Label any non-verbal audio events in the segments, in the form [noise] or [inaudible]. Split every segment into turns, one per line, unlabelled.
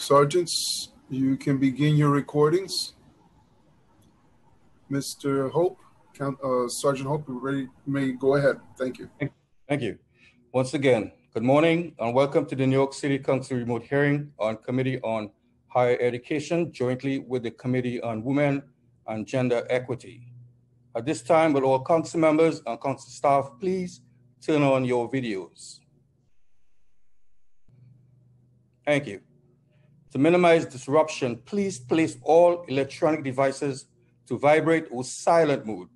Sergeants, you can begin your recordings. Mr. Hope, Count, uh, Sergeant Hope, ready? May go ahead. Thank you.
Thank you. Once again, good morning and welcome to the New York City Council remote hearing on Committee on Higher Education jointly with the Committee on Women and Gender Equity. At this time, will all council members and council staff please turn on your videos? Thank you. To minimize disruption, please place all electronic devices to vibrate or silent mode.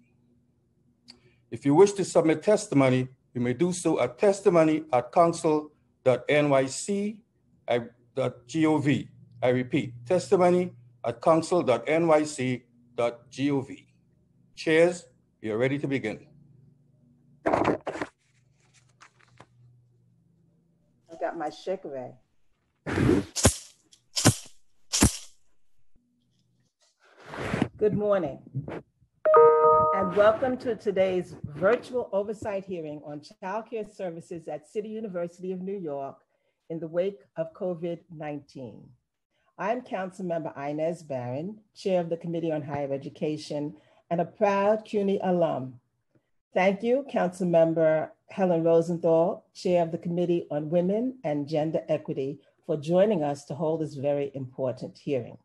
If you wish to submit testimony, you may do so at testimony at council.nyc.gov. I repeat, testimony at council.nyc.gov. Chairs, we are ready to begin.
I got my shaker [laughs] Good morning and welcome to today's virtual oversight hearing on childcare services at City University of New York in the wake of COVID-19. I'm Councilmember Inez Barron, Chair of the Committee on Higher Education and a proud CUNY alum. Thank you, Councilmember Helen Rosenthal, Chair of the Committee on Women and Gender Equity, for joining us to hold this very important hearing.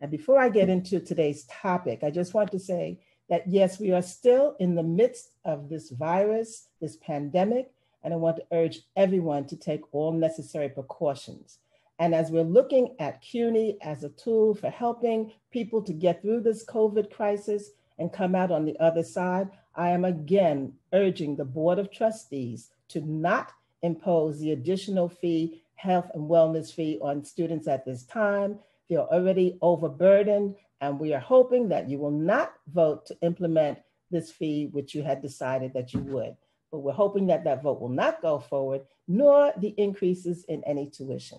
And before I get into today's topic, I just want to say that yes, we are still in the midst of this virus, this pandemic, and I want to urge everyone to take all necessary precautions. And as we're looking at CUNY as a tool for helping people to get through this COVID crisis and come out on the other side, I am again urging the Board of Trustees to not impose the additional fee, health and wellness fee on students at this time they're already overburdened, and we are hoping that you will not vote to implement this fee, which you had decided that you would. But we're hoping that that vote will not go forward, nor the increases in any tuition.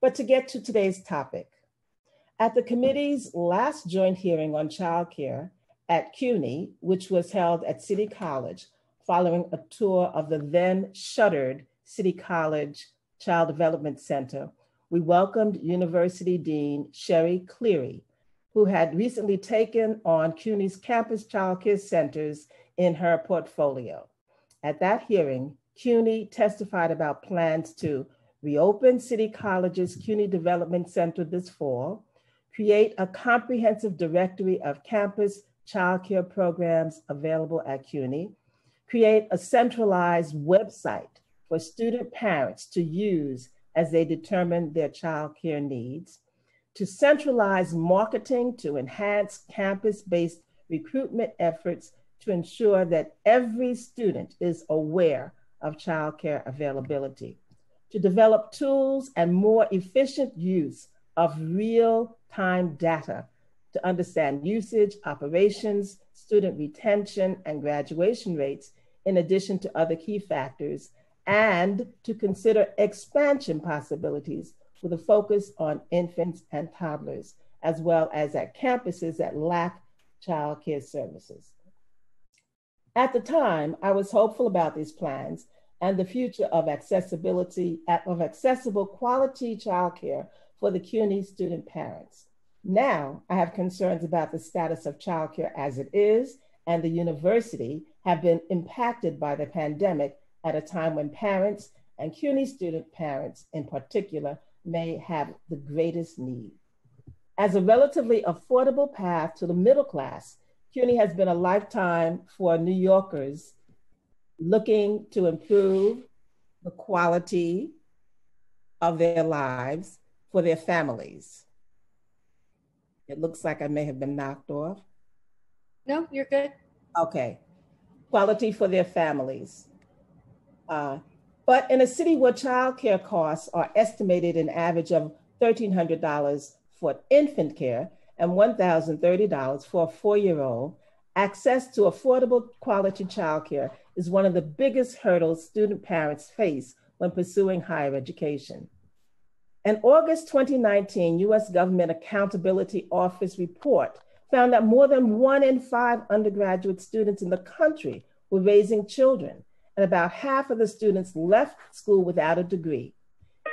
But to get to today's topic, at the committee's last joint hearing on childcare at CUNY, which was held at City College following a tour of the then shuttered City College Child Development Center, we welcomed University Dean Sherry Cleary, who had recently taken on CUNY's campus child care centers in her portfolio. At that hearing, CUNY testified about plans to reopen City College's CUNY Development Center this fall, create a comprehensive directory of campus childcare programs available at CUNY, create a centralized website for student parents to use as they determine their child care needs, to centralize marketing to enhance campus based recruitment efforts to ensure that every student is aware of childcare availability, to develop tools and more efficient use of real time data to understand usage, operations, student retention, and graduation rates, in addition to other key factors and to consider expansion possibilities with a focus on infants and toddlers, as well as at campuses that lack child care services. At the time, I was hopeful about these plans and the future of accessibility, of accessible quality childcare for the CUNY student parents. Now, I have concerns about the status of childcare as it is, and the university have been impacted by the pandemic at a time when parents and CUNY student parents in particular may have the greatest need. As a relatively affordable path to the middle class, CUNY has been a lifetime for New Yorkers looking to improve the quality of their lives for their families. It looks like I may have been knocked off.
No, you're good.
Okay. Quality for their families. Uh, but in a city where childcare costs are estimated an average of $1,300 for infant care and $1,030 for a four year old, access to affordable quality childcare is one of the biggest hurdles student parents face when pursuing higher education. An August 2019 US Government Accountability Office report found that more than one in five undergraduate students in the country were raising children and about half of the students left school without a degree.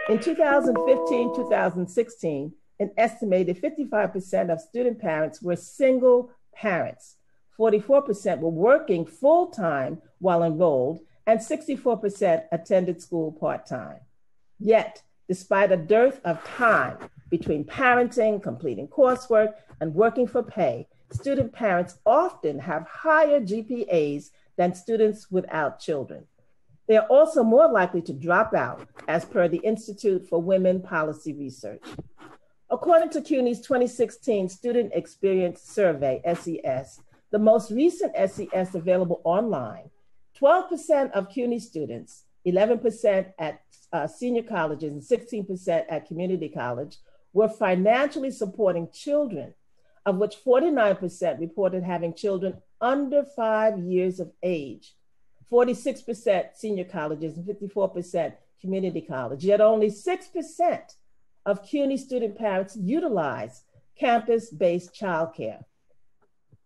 In 2015 2016, an estimated 55% of student parents were single parents. 44% were working full time while enrolled, and 64% attended school part time. Yet, despite a dearth of time between parenting, completing coursework, and working for pay, student parents often have higher GPAs than students without children. They are also more likely to drop out, as per the Institute for Women Policy Research. According to CUNY's 2016 Student Experience Survey, SES, the most recent SES available online, 12% of CUNY students, 11% at uh, senior colleges, and 16% at community college were financially supporting children, of which 49% reported having children under five years of age. 46% senior colleges and 54% community college, yet only 6% of CUNY student parents utilize campus-based childcare.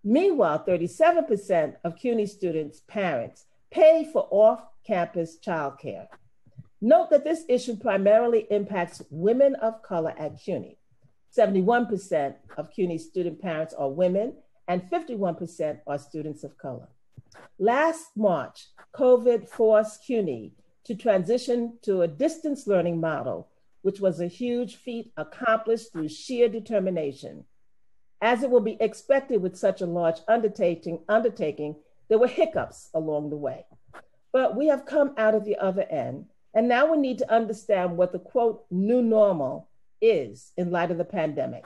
Meanwhile, 37% of CUNY students' parents pay for off-campus childcare. Note that this issue primarily impacts women of color at CUNY. 71% of CUNY student parents are women and 51% are students of color. Last March, COVID forced CUNY to transition to a distance learning model, which was a huge feat accomplished through sheer determination. As it will be expected with such a large undertaking, undertaking, there were hiccups along the way. But we have come out of the other end, and now we need to understand what the quote, new normal is in light of the pandemic.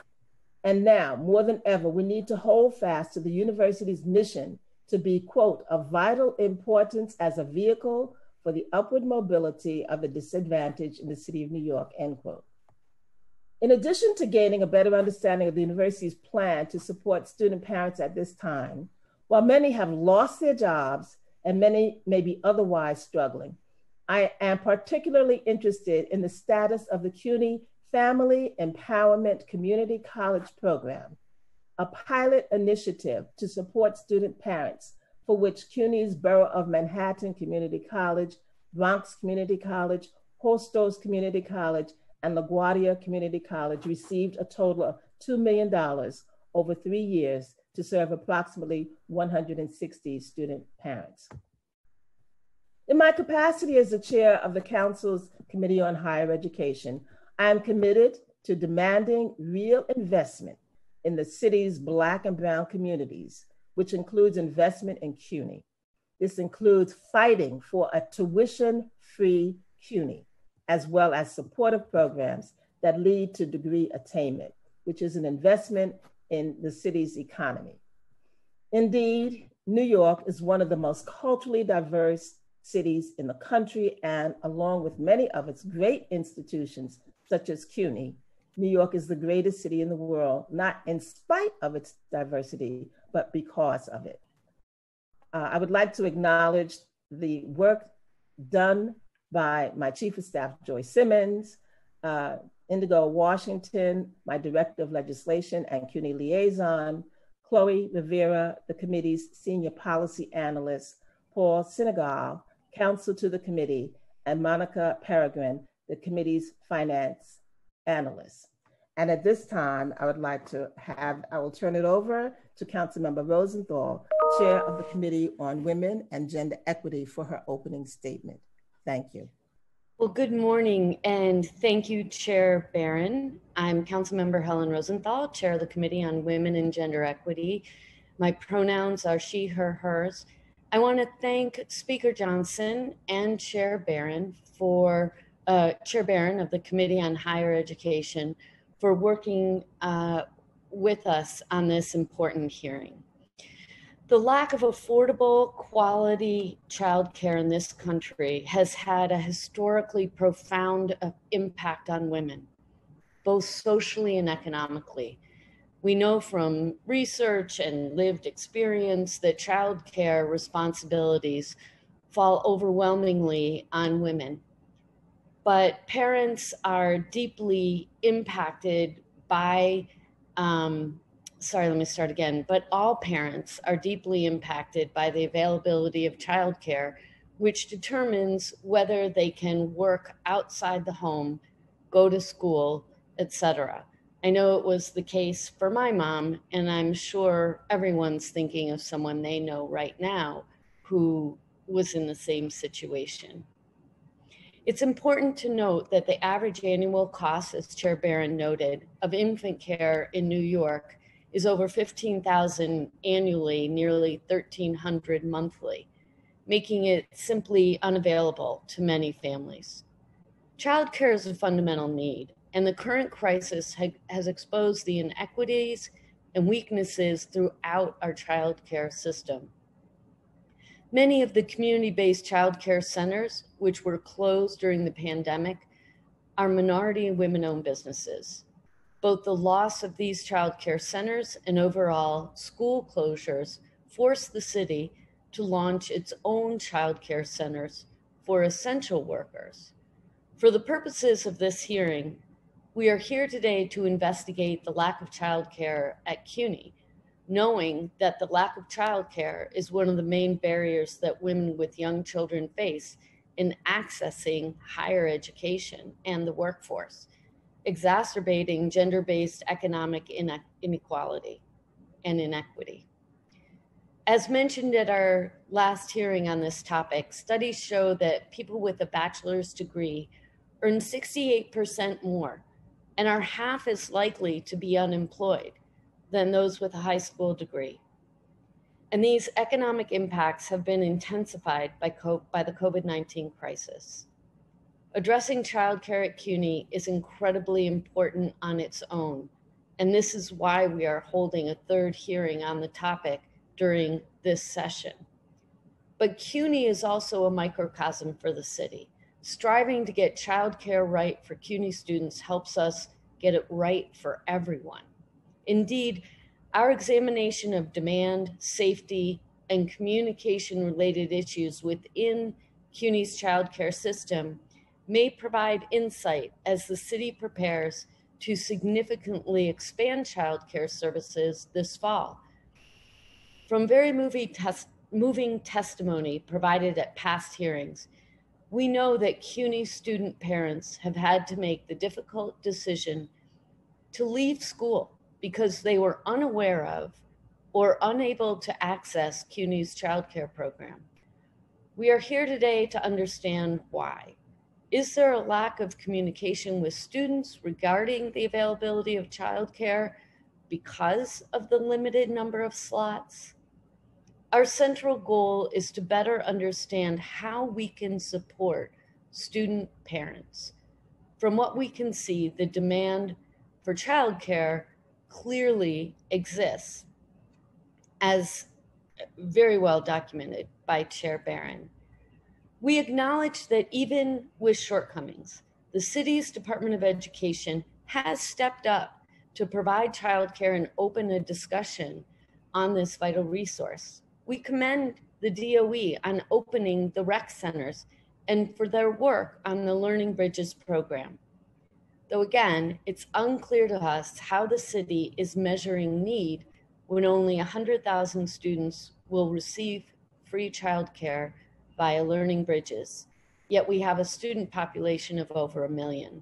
And now, more than ever, we need to hold fast to the university's mission to be, quote, of vital importance as a vehicle for the upward mobility of the disadvantaged in the city of New York, end quote. In addition to gaining a better understanding of the university's plan to support student parents at this time, while many have lost their jobs and many may be otherwise struggling, I am particularly interested in the status of the CUNY Family Empowerment Community College Program, a pilot initiative to support student parents for which CUNY's Borough of Manhattan Community College, Bronx Community College, Hostos Community College, and LaGuardia Community College received a total of $2 million over three years to serve approximately 160 student parents. In my capacity as the chair of the Council's Committee on Higher Education, I am committed to demanding real investment in the city's Black and Brown communities, which includes investment in CUNY. This includes fighting for a tuition free CUNY, as well as supportive programs that lead to degree attainment, which is an investment in the city's economy. Indeed, New York is one of the most culturally diverse cities in the country, and along with many of its great institutions, such as CUNY, New York is the greatest city in the world, not in spite of its diversity, but because of it. Uh, I would like to acknowledge the work done by my Chief of Staff, Joy Simmons, uh, Indigo Washington, my Director of Legislation and CUNY Liaison, Chloe Rivera, the committee's Senior Policy Analyst, Paul Senegal, Counsel to the Committee, and Monica Peregrine, the committee's Finance Analyst. And at this time, I would like to have, I will turn it over to Councilmember Rosenthal, Chair of the Committee on Women and Gender Equity for her opening statement. Thank you.
Well, good morning and thank you, Chair Barron. I'm Councilmember Helen Rosenthal, Chair of the Committee on Women and Gender Equity. My pronouns are she, her, hers. I want to thank Speaker Johnson and Chair Barron for uh, Chair Barron of the Committee on Higher Education for working uh, with us on this important hearing. The lack of affordable quality childcare in this country has had a historically profound uh, impact on women, both socially and economically. We know from research and lived experience that childcare responsibilities fall overwhelmingly on women but parents are deeply impacted by um, sorry let me start again but all parents are deeply impacted by the availability of childcare which determines whether they can work outside the home go to school, etc. I know it was the case for my mom, and I'm sure everyone's thinking of someone they know right now who was in the same situation. It's important to note that the average annual cost, as Chair Barron noted, of infant care in New York is over 15,000 annually, nearly 1,300 monthly, making it simply unavailable to many families. Childcare is a fundamental need, and the current crisis ha has exposed the inequities and weaknesses throughout our childcare system. Many of the community-based childcare centers, which were closed during the pandemic, are minority and women-owned businesses. Both the loss of these childcare centers and overall school closures forced the city to launch its own childcare centers for essential workers. For the purposes of this hearing, we are here today to investigate the lack of childcare at CUNY, knowing that the lack of childcare is one of the main barriers that women with young children face in accessing higher education and the workforce, exacerbating gender based economic inequality and inequity. As mentioned at our last hearing on this topic, studies show that people with a bachelor's degree earn 68% more and are half as likely to be unemployed than those with a high school degree. And these economic impacts have been intensified by, by the COVID 19 crisis. Addressing childcare at CUNY is incredibly important on its own. And this is why we are holding a third hearing on the topic during this session. But CUNY is also a microcosm for the city. Striving to get childcare right for CUNY students helps us get it right for everyone. Indeed, our examination of demand, safety, and communication related issues within CUNY's childcare system may provide insight as the city prepares to significantly expand childcare services this fall. From very tes- moving testimony provided at past hearings, we know that CUNY student parents have had to make the difficult decision to leave school because they were unaware of or unable to access CUNY's childcare program. We are here today to understand why. Is there a lack of communication with students regarding the availability of childcare because of the limited number of slots? Our central goal is to better understand how we can support student parents. From what we can see, the demand for childcare clearly exists, as very well documented by Chair Barron. We acknowledge that even with shortcomings, the city's Department of Education has stepped up to provide childcare and open a discussion on this vital resource. We commend the DOE on opening the rec centers and for their work on the Learning Bridges program. Though again, it's unclear to us how the city is measuring need when only 100,000 students will receive free childcare via Learning Bridges, yet we have a student population of over a million.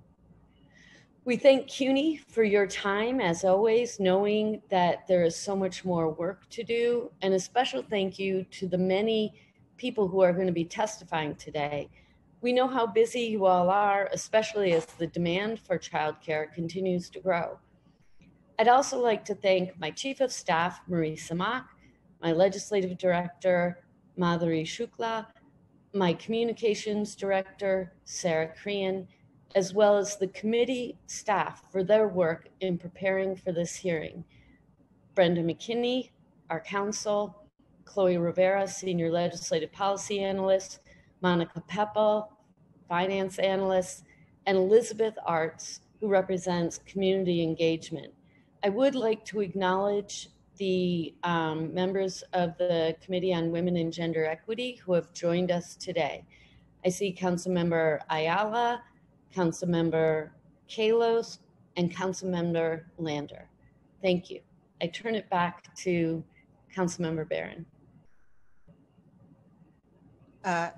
We thank CUNY for your time, as always, knowing that there is so much more work to do, and a special thank you to the many people who are going to be testifying today we know how busy you all are, especially as the demand for childcare continues to grow. I'd also like to thank my Chief of Staff, Marie Samak, my Legislative Director, Madhuri Shukla, my Communications Director, Sarah Crean, as well as the committee staff for their work in preparing for this hearing. Brenda McKinney, our counsel, Chloe Rivera, Senior Legislative Policy Analyst, Monica Pepple, finance analyst, and Elizabeth Arts, who represents community engagement. I would like to acknowledge the um, members of the Committee on Women and Gender Equity who have joined us today. I see Councilmember Ayala, Councilmember Kallos, and Councilmember Lander. Thank you. I turn it back to Councilmember Barron.
Uh,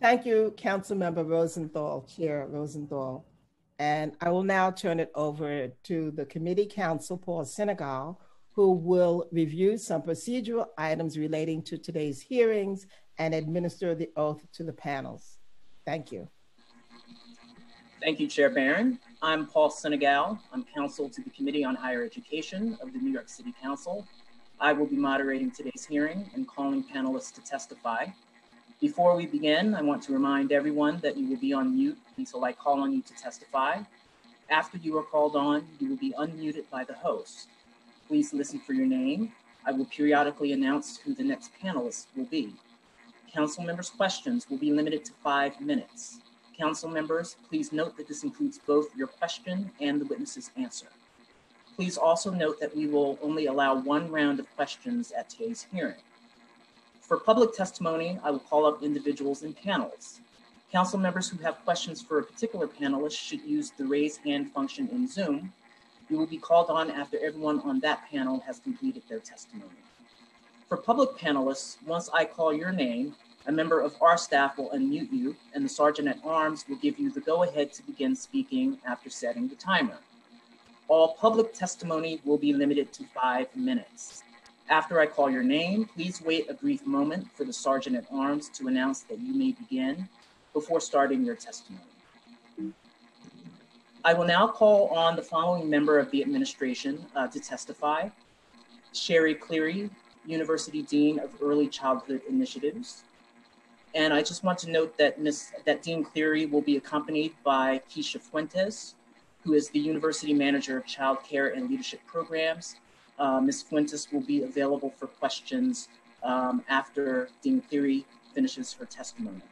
Thank you, Councilmember Rosenthal, Chair Rosenthal. And I will now turn it over to the committee counsel, Paul Senegal, who will review some procedural items relating to today's hearings and administer the oath to the panels. Thank you.
Thank you, Chair Barron. I'm Paul Senegal. I'm counsel to the Committee on Higher Education of the New York City Council. I will be moderating today's hearing and calling panelists to testify. Before we begin, I want to remind everyone that you will be on mute until I call on you to testify. After you are called on, you will be unmuted by the host. Please listen for your name. I will periodically announce who the next panelist will be. Council members' questions will be limited to five minutes. Council members, please note that this includes both your question and the witness's answer. Please also note that we will only allow one round of questions at today's hearing. For public testimony, I will call up individuals in panels. Council members who have questions for a particular panelist should use the raise hand function in Zoom. You will be called on after everyone on that panel has completed their testimony. For public panelists, once I call your name, a member of our staff will unmute you, and the Sergeant at Arms will give you the go ahead to begin speaking after setting the timer. All public testimony will be limited to five minutes. After I call your name, please wait a brief moment for the Sergeant at Arms to announce that you may begin before starting your testimony. I will now call on the following member of the administration uh, to testify Sherry Cleary, University Dean of Early Childhood Initiatives. And I just want to note that Ms. that Dean Cleary will be accompanied by Keisha Fuentes, who is the University Manager of Child Care and Leadership Programs. Uh, Ms. Fuentes will be available for questions um, after Dean Cleary finishes her testimony.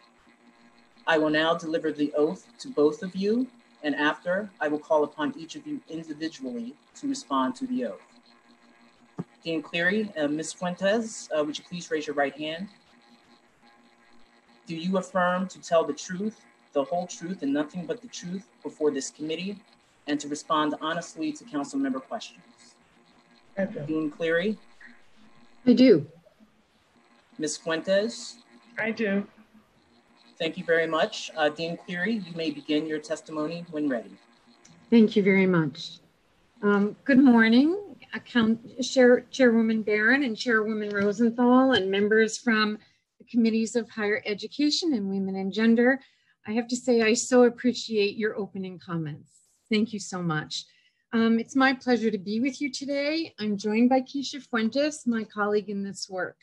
I will now deliver the oath to both of you, and after, I will call upon each of you individually to respond to the oath. Dean Cleary, uh, Ms. Fuentes, uh, would you please raise your right hand? Do you affirm to tell the truth, the whole truth, and nothing but the truth before this committee, and to respond honestly to council member questions? Dean Cleary,
I do.
Ms. Fuentes,
I do.
thank you very much. Uh, Dean Cleary, you may begin your testimony when ready.
Thank you very much. Um, good morning, Account Chair, Chairwoman Barron and Chairwoman Rosenthal and members from the committees of higher education and women and gender. I have to say, I so appreciate your opening comments. Thank you so much. Um, it's my pleasure to be with you today. I'm joined by Keisha Fuentes, my colleague in this work.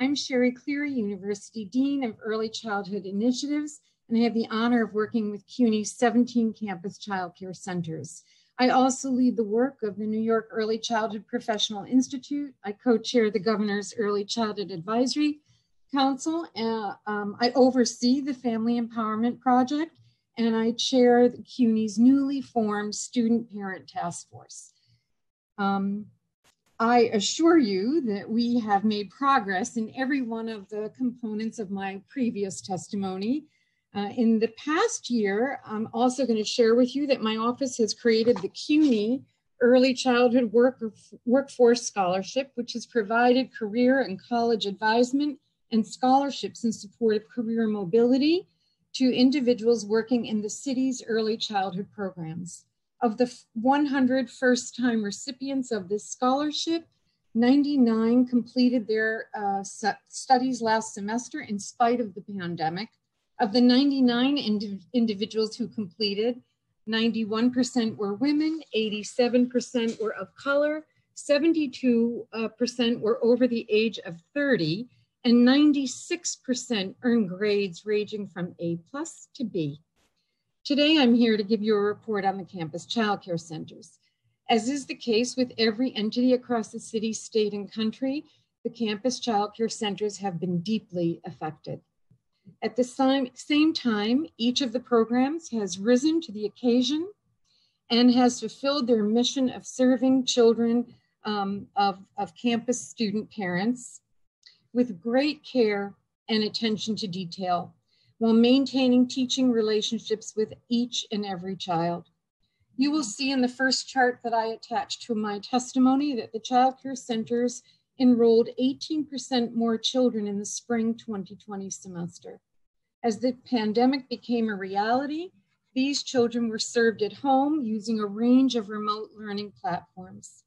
I'm Sherry Cleary, University Dean of Early Childhood Initiatives, and I have the honor of working with CUNY's 17 campus childcare centers. I also lead the work of the New York Early Childhood Professional Institute. I co-chair the Governor's Early Childhood Advisory Council. Uh, um, I oversee the Family Empowerment Project, and I chair the CUNY's newly formed Student Parent Task Force. Um, I assure you that we have made progress in every one of the components of my previous testimony. Uh, in the past year, I'm also going to share with you that my office has created the CUNY Early Childhood Work Workforce Scholarship, which has provided career and college advisement and scholarships in support of career mobility to individuals working in the city's early childhood programs. Of the 100 first time recipients of this scholarship, 99 completed their uh, studies last semester in spite of the pandemic. Of the 99 indiv individuals who completed, 91% were women, 87% were of color, 72% uh, were over the age of 30, and 96% earned grades ranging from A plus to B. Today, I'm here to give you a report on the campus childcare centers. As is the case with every entity across the city, state, and country, the campus childcare centers have been deeply affected. At the same time, each of the programs has risen to the occasion and has fulfilled their mission of serving children um, of, of campus student parents with great care and attention to detail while maintaining teaching relationships with each and every child. You will see in the first chart that I attached to my testimony that the child care centers enrolled 18% more children in the spring 2020 semester. As the pandemic became a reality, These children were served at home using a range of remote learning platforms.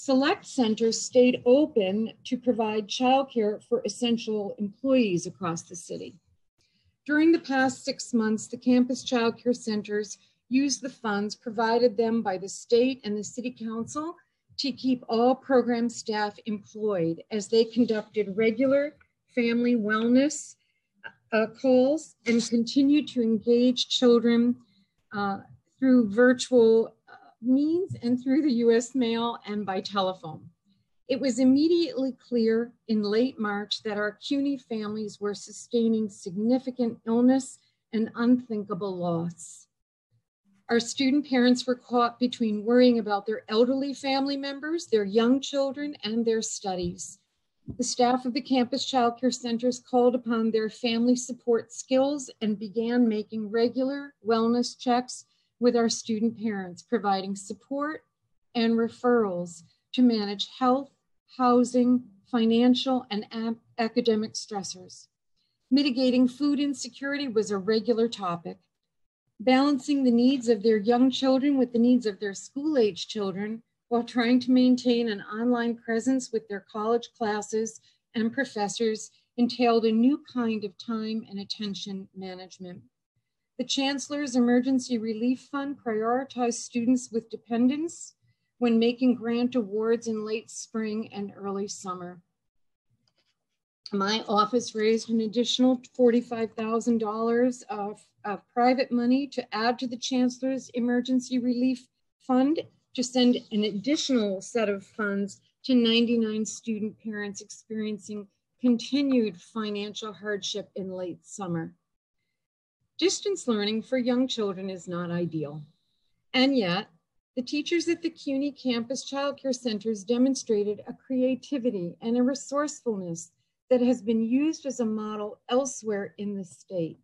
Select centers stayed open to provide childcare for essential employees across the city. During the past six months, the campus childcare centers used the funds provided them by the state and the city council to keep all program staff employed as they conducted regular family wellness uh, calls and continued to engage children uh, through virtual means and through the US mail and by telephone. It was immediately clear in late March that our CUNY families were sustaining significant illness and unthinkable loss. Our student parents were caught between worrying about their elderly family members, their young children, and their studies. The staff of the campus childcare centers called upon their family support skills and began making regular wellness checks with our student parents, providing support and referrals to manage health, housing, financial, and academic stressors. Mitigating food insecurity was a regular topic. Balancing the needs of their young children with the needs of their school age children while trying to maintain an online presence with their college classes and professors entailed a new kind of time and attention management. The Chancellor's Emergency Relief Fund prioritized students with dependents when making grant awards in late spring and early summer. My office raised an additional $45,000 of, of private money to add to the Chancellor's Emergency Relief Fund to send an additional set of funds to 99 student parents experiencing continued financial hardship in late summer. Distance learning for young children is not ideal. And yet, the teachers at the CUNY campus childcare centers demonstrated a creativity and a resourcefulness that has been used as a model elsewhere in the state.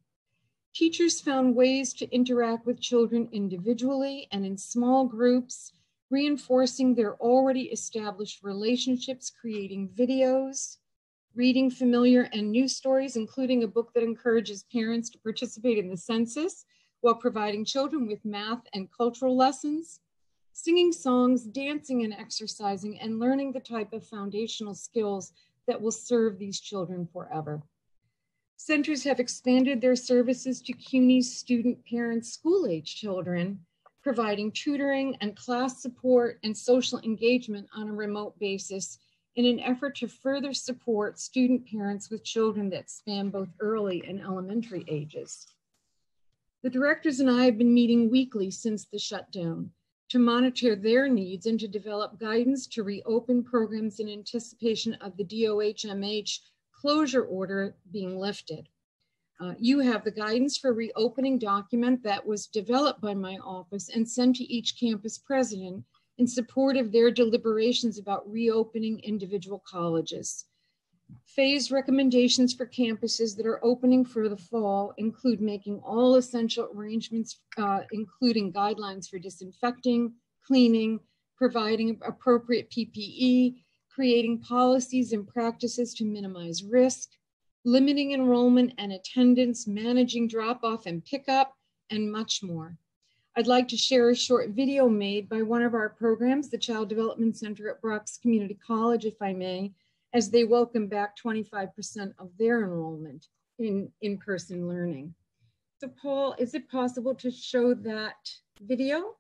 Teachers found ways to interact with children individually and in small groups reinforcing their already established relationships, creating videos, reading familiar and new stories, including a book that encourages parents to participate in the census while providing children with math and cultural lessons, singing songs, dancing and exercising, and learning the type of foundational skills that will serve these children forever. Centers have expanded their services to CUNY's student parents, school age children, providing tutoring and class support and social engagement on a remote basis in an effort to further support student parents with children that span both early and elementary ages. The directors and I have been meeting weekly since the shutdown to monitor their needs and to develop guidance to reopen programs in anticipation of the DOHMH closure order being lifted. Uh, you have the guidance for reopening document that was developed by my office and sent to each campus president in support of their deliberations about reopening individual colleges. Phase recommendations for campuses that are opening for the fall include making all essential arrangements, uh, including guidelines for disinfecting, cleaning, providing appropriate PPE, creating policies and practices to minimize risk, limiting enrollment and attendance, managing drop off and pickup, and much more. I'd like to share a short video made by one of our programs, the Child Development Center at Bronx Community College, if I may, as they welcome back 25% of their enrollment in in-person learning. So Paul, is it possible to show that video?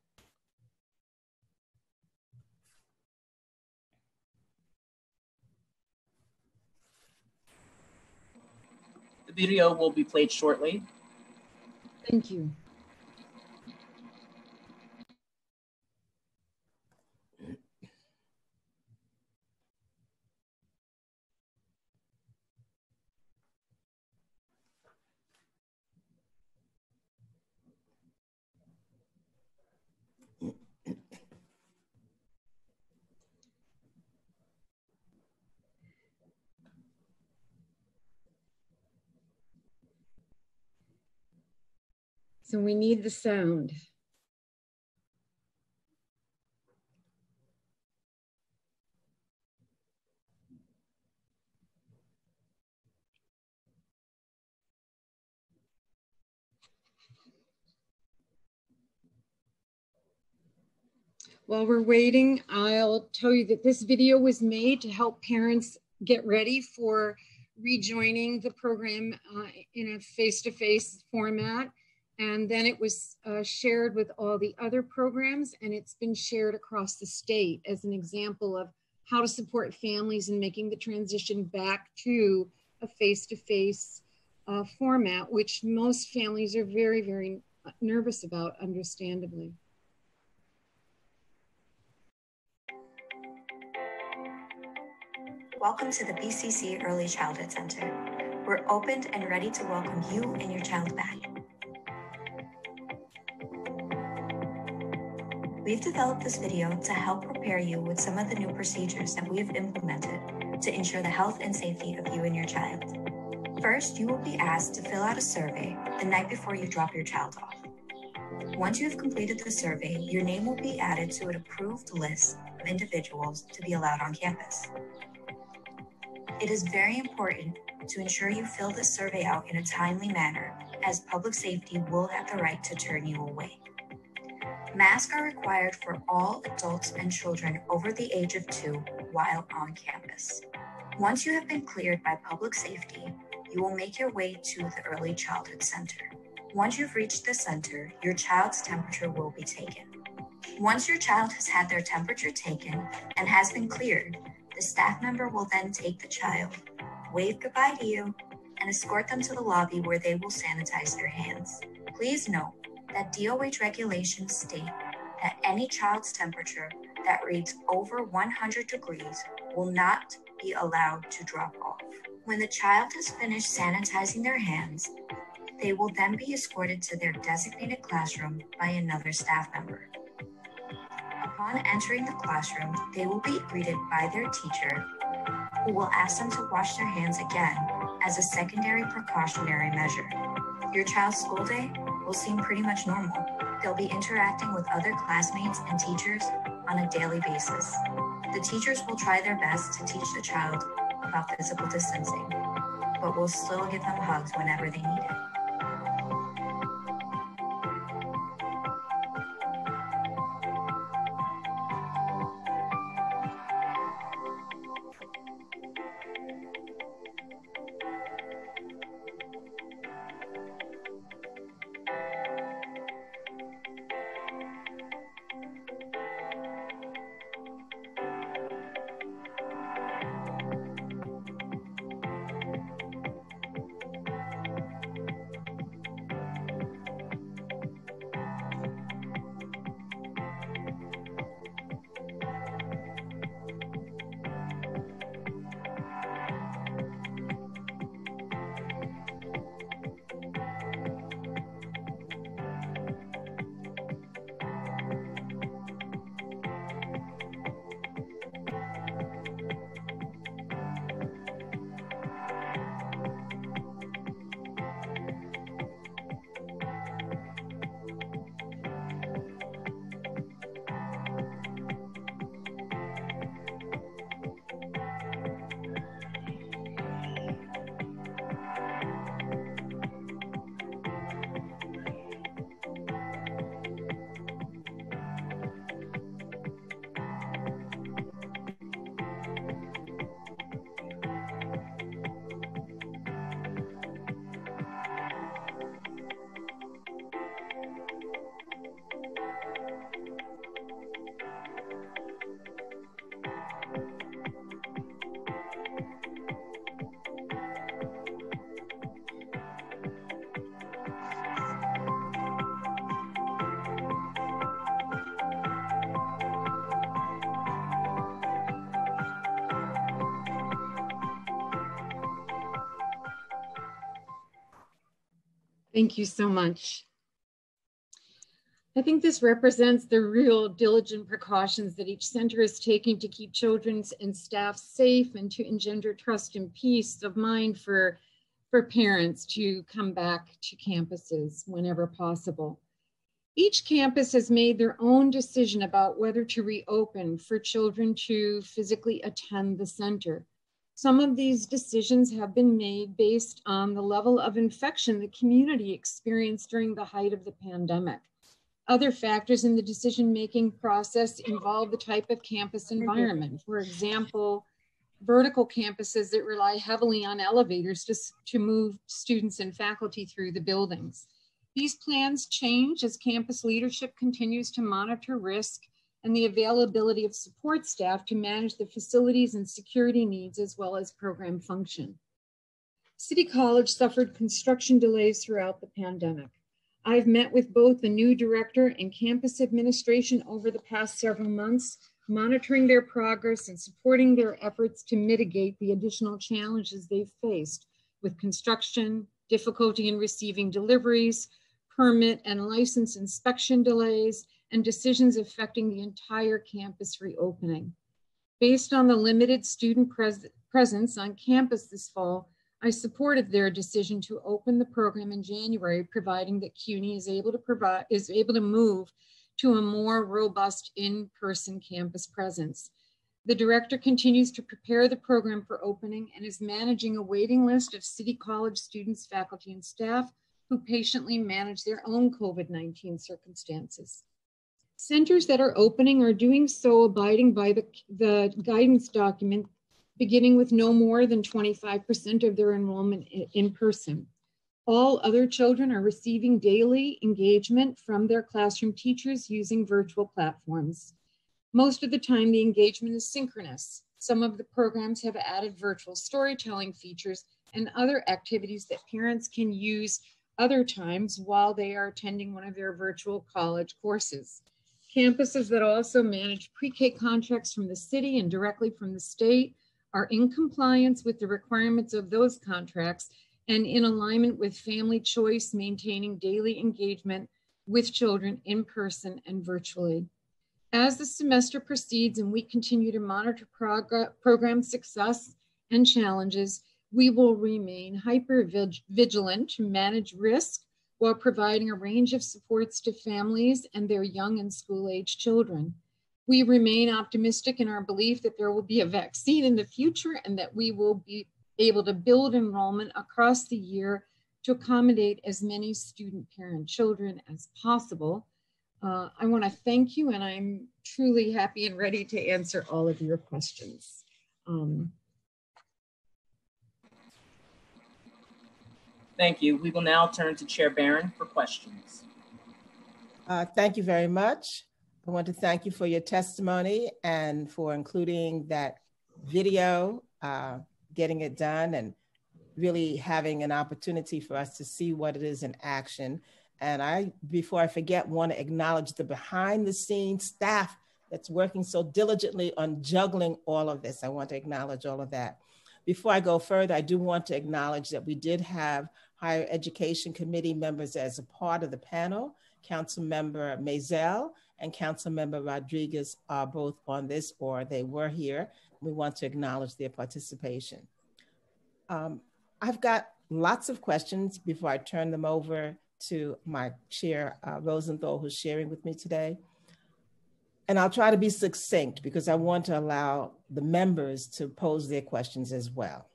The video will be played shortly.
Thank you. So we need the sound. While we're waiting, I'll tell you that this video was made to help parents get ready for rejoining the program uh, in a face-to-face -face format. And then it was uh, shared with all the other programs and it's been shared across the state as an example of how to support families in making the transition back to a face-to-face -face, uh, format, which most families are very, very nervous about, understandably.
Welcome to the BCC Early Childhood Center. We're opened and ready to welcome you and your child back. We've developed this video to help prepare you with some of the new procedures that we have implemented to ensure the health and safety of you and your child. First, you will be asked to fill out a survey the night before you drop your child off. Once you have completed the survey, your name will be added to an approved list of individuals to be allowed on campus. It is very important to ensure you fill this survey out in a timely manner, as public safety will have the right to turn you away. Masks are required for all adults and children over the age of two while on campus. Once you have been cleared by public safety, you will make your way to the Early Childhood Center. Once you've reached the center, your child's temperature will be taken. Once your child has had their temperature taken and has been cleared, the staff member will then take the child, wave goodbye to you, and escort them to the lobby where they will sanitize their hands. Please note that DOH regulations state that any child's temperature that reads over 100 degrees will not be allowed to drop off. When the child has finished sanitizing their hands, they will then be escorted to their designated classroom by another staff member. Upon entering the classroom, they will be greeted by their teacher, who will ask them to wash their hands again as a secondary precautionary measure. Your child's school day will seem pretty much normal. They'll be interacting with other classmates and teachers on a daily basis. The teachers will try their best to teach the child about physical distancing, but will still give them hugs whenever they need it.
Thank you so much. I think this represents the real diligent precautions that each center is taking to keep children and staff safe and to engender trust and peace of mind for, for parents to come back to campuses whenever possible. Each campus has made their own decision about whether to reopen for children to physically attend the center. Some of these decisions have been made based on the level of infection the community experienced during the height of the pandemic. Other factors in the decision-making process involve the type of campus environment. For example, vertical campuses that rely heavily on elevators to, to move students and faculty through the buildings. These plans change as campus leadership continues to monitor risk and the availability of support staff to manage the facilities and security needs as well as program function. City College suffered construction delays throughout the pandemic. I've met with both the new director and campus administration over the past several months, monitoring their progress and supporting their efforts to mitigate the additional challenges they've faced with construction, difficulty in receiving deliveries, permit and license inspection delays, and decisions affecting the entire campus reopening. Based on the limited student pres presence on campus this fall, I supported their decision to open the program in January, providing that CUNY is able to provide is able to move to a more robust in-person campus presence. The director continues to prepare the program for opening and is managing a waiting list of City College students, faculty, and staff who patiently manage their own COVID-19 circumstances. Centers that are opening are doing so abiding by the, the guidance document beginning with no more than 25% of their enrollment in person. All other children are receiving daily engagement from their classroom teachers using virtual platforms. Most of the time, the engagement is synchronous. Some of the programs have added virtual storytelling features and other activities that parents can use other times while they are attending one of their virtual college courses. Campuses that also manage pre-K contracts from the city and directly from the state are in compliance with the requirements of those contracts and in alignment with family choice, maintaining daily engagement with children in person and virtually. As the semester proceeds and we continue to monitor program success and challenges, we will remain hyper vigilant to manage risk while providing a range of supports to families and their young and school age children. We remain optimistic in our belief that there will be a vaccine in the future and that we will be able to build enrollment across the year to accommodate as many student, parent, children as possible. Uh, I want to thank you, and I'm truly happy and ready to answer all of your questions. Um,
Thank you. We will now turn to Chair Barron for questions.
Uh, thank you very much. I want to thank you for your testimony and for including that video, uh, getting it done, and really having an opportunity for us to see what it is in action. And I, before I forget, want to acknowledge the behind the scenes staff that's working so diligently on juggling all of this. I want to acknowledge all of that. Before I go further, I do want to acknowledge that we did have higher education committee members as a part of the panel. Council Member Mazel and Council Member Rodriguez are both on this, or they were here. We want to acknowledge their participation. Um, I've got lots of questions before I turn them over to my chair, uh, Rosenthal, who's sharing with me today. And I'll try to be succinct because I want to allow the members to pose their questions as well.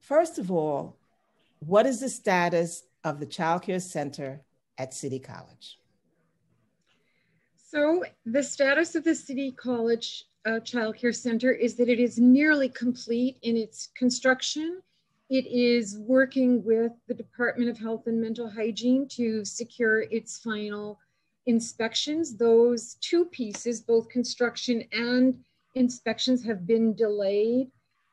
First of all, what is the status of the Child Care Center at City College?
So the status of the City College uh, Child Care Center is that it is nearly complete in its construction. It is working with the Department of Health and Mental Hygiene to secure its final inspections. Those two pieces, both construction and inspections, have been delayed.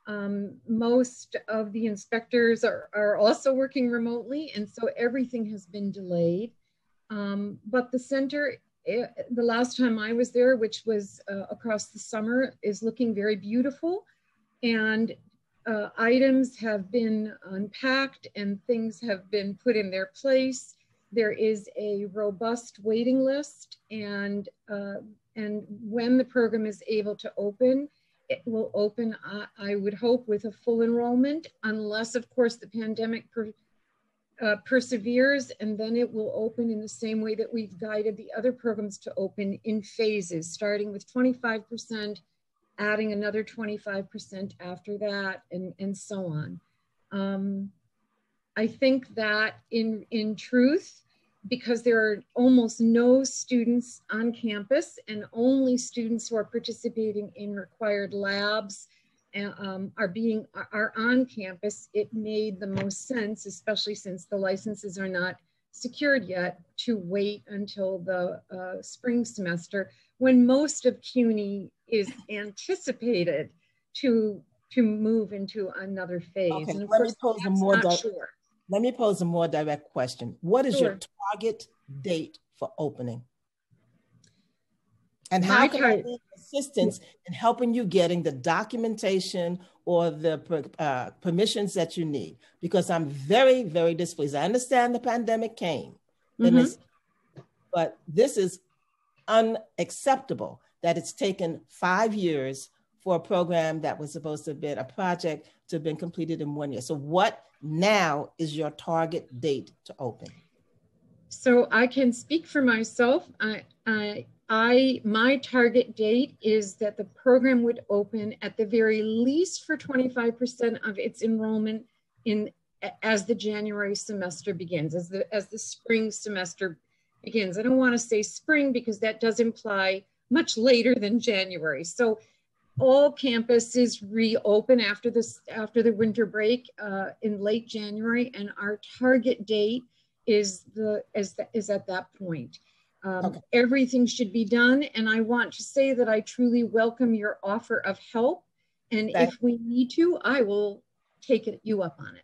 Um, most of the inspectors are, are also working remotely, and so everything has been delayed. Um, but the center it, the last time I was there, which was uh, across the summer, is looking very beautiful. And uh, items have been unpacked and things have been put in their place. There is a robust waiting list and, uh, and when the program is able to open, it will open, I would hope, with a full enrollment, unless, of course, the pandemic uh, perseveres, and then it will open in the same way that we've guided the other programs to open in phases, starting with 25%, adding another 25% after that, and, and so on. Um, I think that in, in truth, because there are almost no students on campus and only students who are participating in required labs um, are being are on campus, it made the most sense, especially since the licenses are not secured yet, to wait until the uh, spring semester when most of CUNY is anticipated to to move into another phase.
Okay,
and of
let
course,
me pose a more
not sure.
Let me pose a more direct question. What is your target date for opening? And
My
how can I
target-
need assistance in helping you getting the documentation or the uh, permissions that you need? Because I'm very, very displeased. I understand the pandemic came,
Mhm.
it's- but this is unacceptable that it's taken five years for a program that was supposed to have been a project to have been completed in one year. So what now is your target date to open?
So I can speak for myself. I, I, I, my target date is that the program would open at the very least for 25% of its enrollment in as the January semester begins, as the as the spring semester begins. I don't want to say spring because that does imply much later than January. So all campuses reopen after this after the winter break uh, in late January, and our target date is the is the, is at that point. Um,
Okay.
Everything should be done, and I want to say that I truly welcome your offer of help. And if we need to, I will take it, you up on it.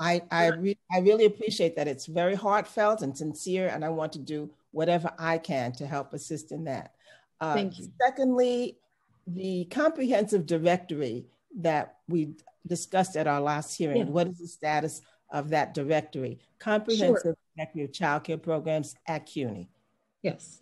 I I, re- I really appreciate that. It's very heartfelt and sincere, and I want to do whatever I can to help assist in that. Uh,
Thank you.
Secondly, the comprehensive directory that we discussed at our last hearing.
Yeah.
What is the status of that directory? Comprehensive directory of childcare programs at CUNY.
Yes.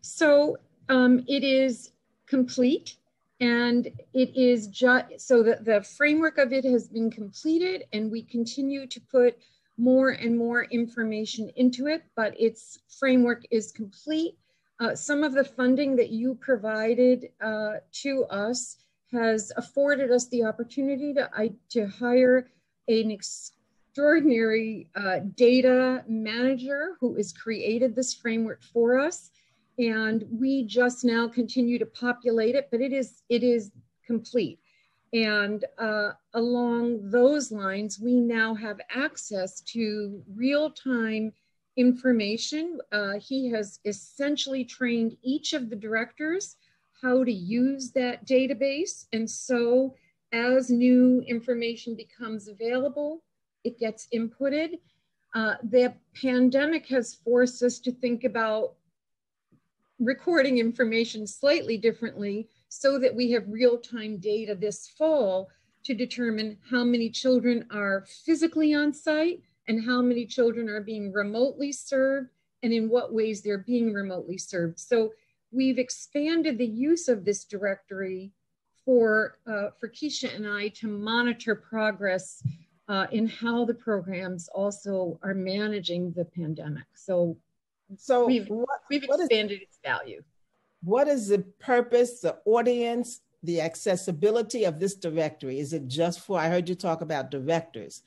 So um, it is complete and it is just so that the framework of it has been completed and we continue to put more and more information into it, but its framework is complete. Uh, some of the funding that you provided uh, to us has afforded us the opportunity to, I, to hire an extraordinary uh, data manager who has created this framework for us. And we just now continue to populate it, but it is, it is complete. And uh, along those lines, we now have access to real-time information. Uh, he has essentially trained each of the directors how to use that database. And so as new information becomes available, it gets inputted. Uh, the pandemic has forced us to think about recording information slightly differently so that we have real-time data this fall to determine how many children are physically on site and how many children are being remotely served and in what ways they're being remotely served. So we've expanded the use of this directory for, uh, for Keisha and I to monitor progress uh, in how the programs also are managing the pandemic. So
So
We've-
what,
we've
is
expanded its value.
what is the purpose, the audience, the accessibility of this directory? Is it just for, I heard you talk about directors.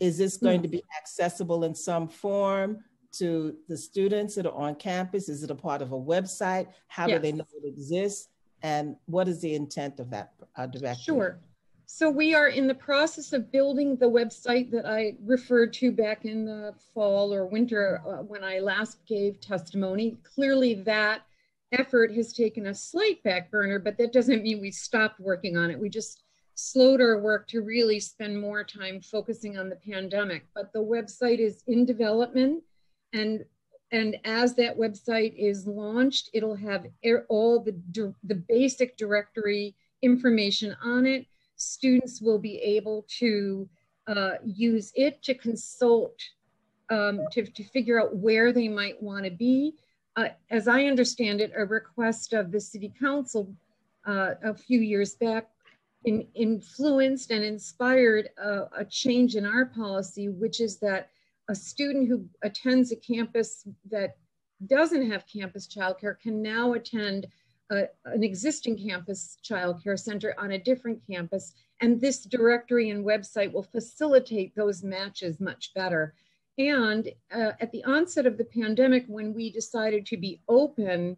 Is this going to be accessible in some form to the students that are on campus? Is it a part of a website? How do they know it exists? And what is the intent of that uh, directory?
Sure. So we are in the process of building the website that I referred to back in the fall or winter uh, when I last gave testimony. Clearly that effort has taken a slight back burner, but that doesn't mean we stopped working on it. We just slowed our work to really spend more time focusing on the pandemic. But the website is in development and and as that website is launched, it'll have all the, the basic directory information on it. Students will be able to uh, use it to consult, um, to, to figure out where they might want to be. Uh, as I understand it, a request of the city council uh, a few years back in, influenced and inspired uh, a change in our policy, which is that a student who attends a campus that doesn't have campus childcare can now attend a, an existing campus childcare center on a different campus. And this directory and website will facilitate those matches much better. And uh, at the onset of the pandemic, when we decided to be open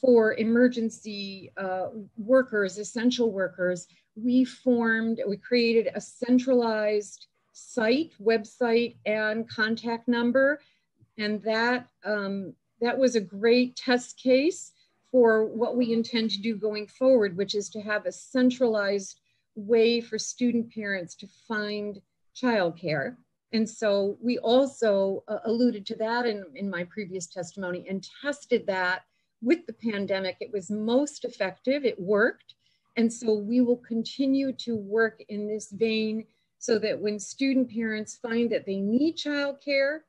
for emergency uh, workers, essential workers, we formed, we created a centralized site, website, and contact number. And that, um, that was a great test case for what we intend to do going forward, which is to have a centralized way for student parents to find childcare. And so we also uh, alluded to that in, in my previous testimony and tested that with the pandemic. It was most effective, it worked. And so we will continue to work in this vein so that when student parents find that they need childcare,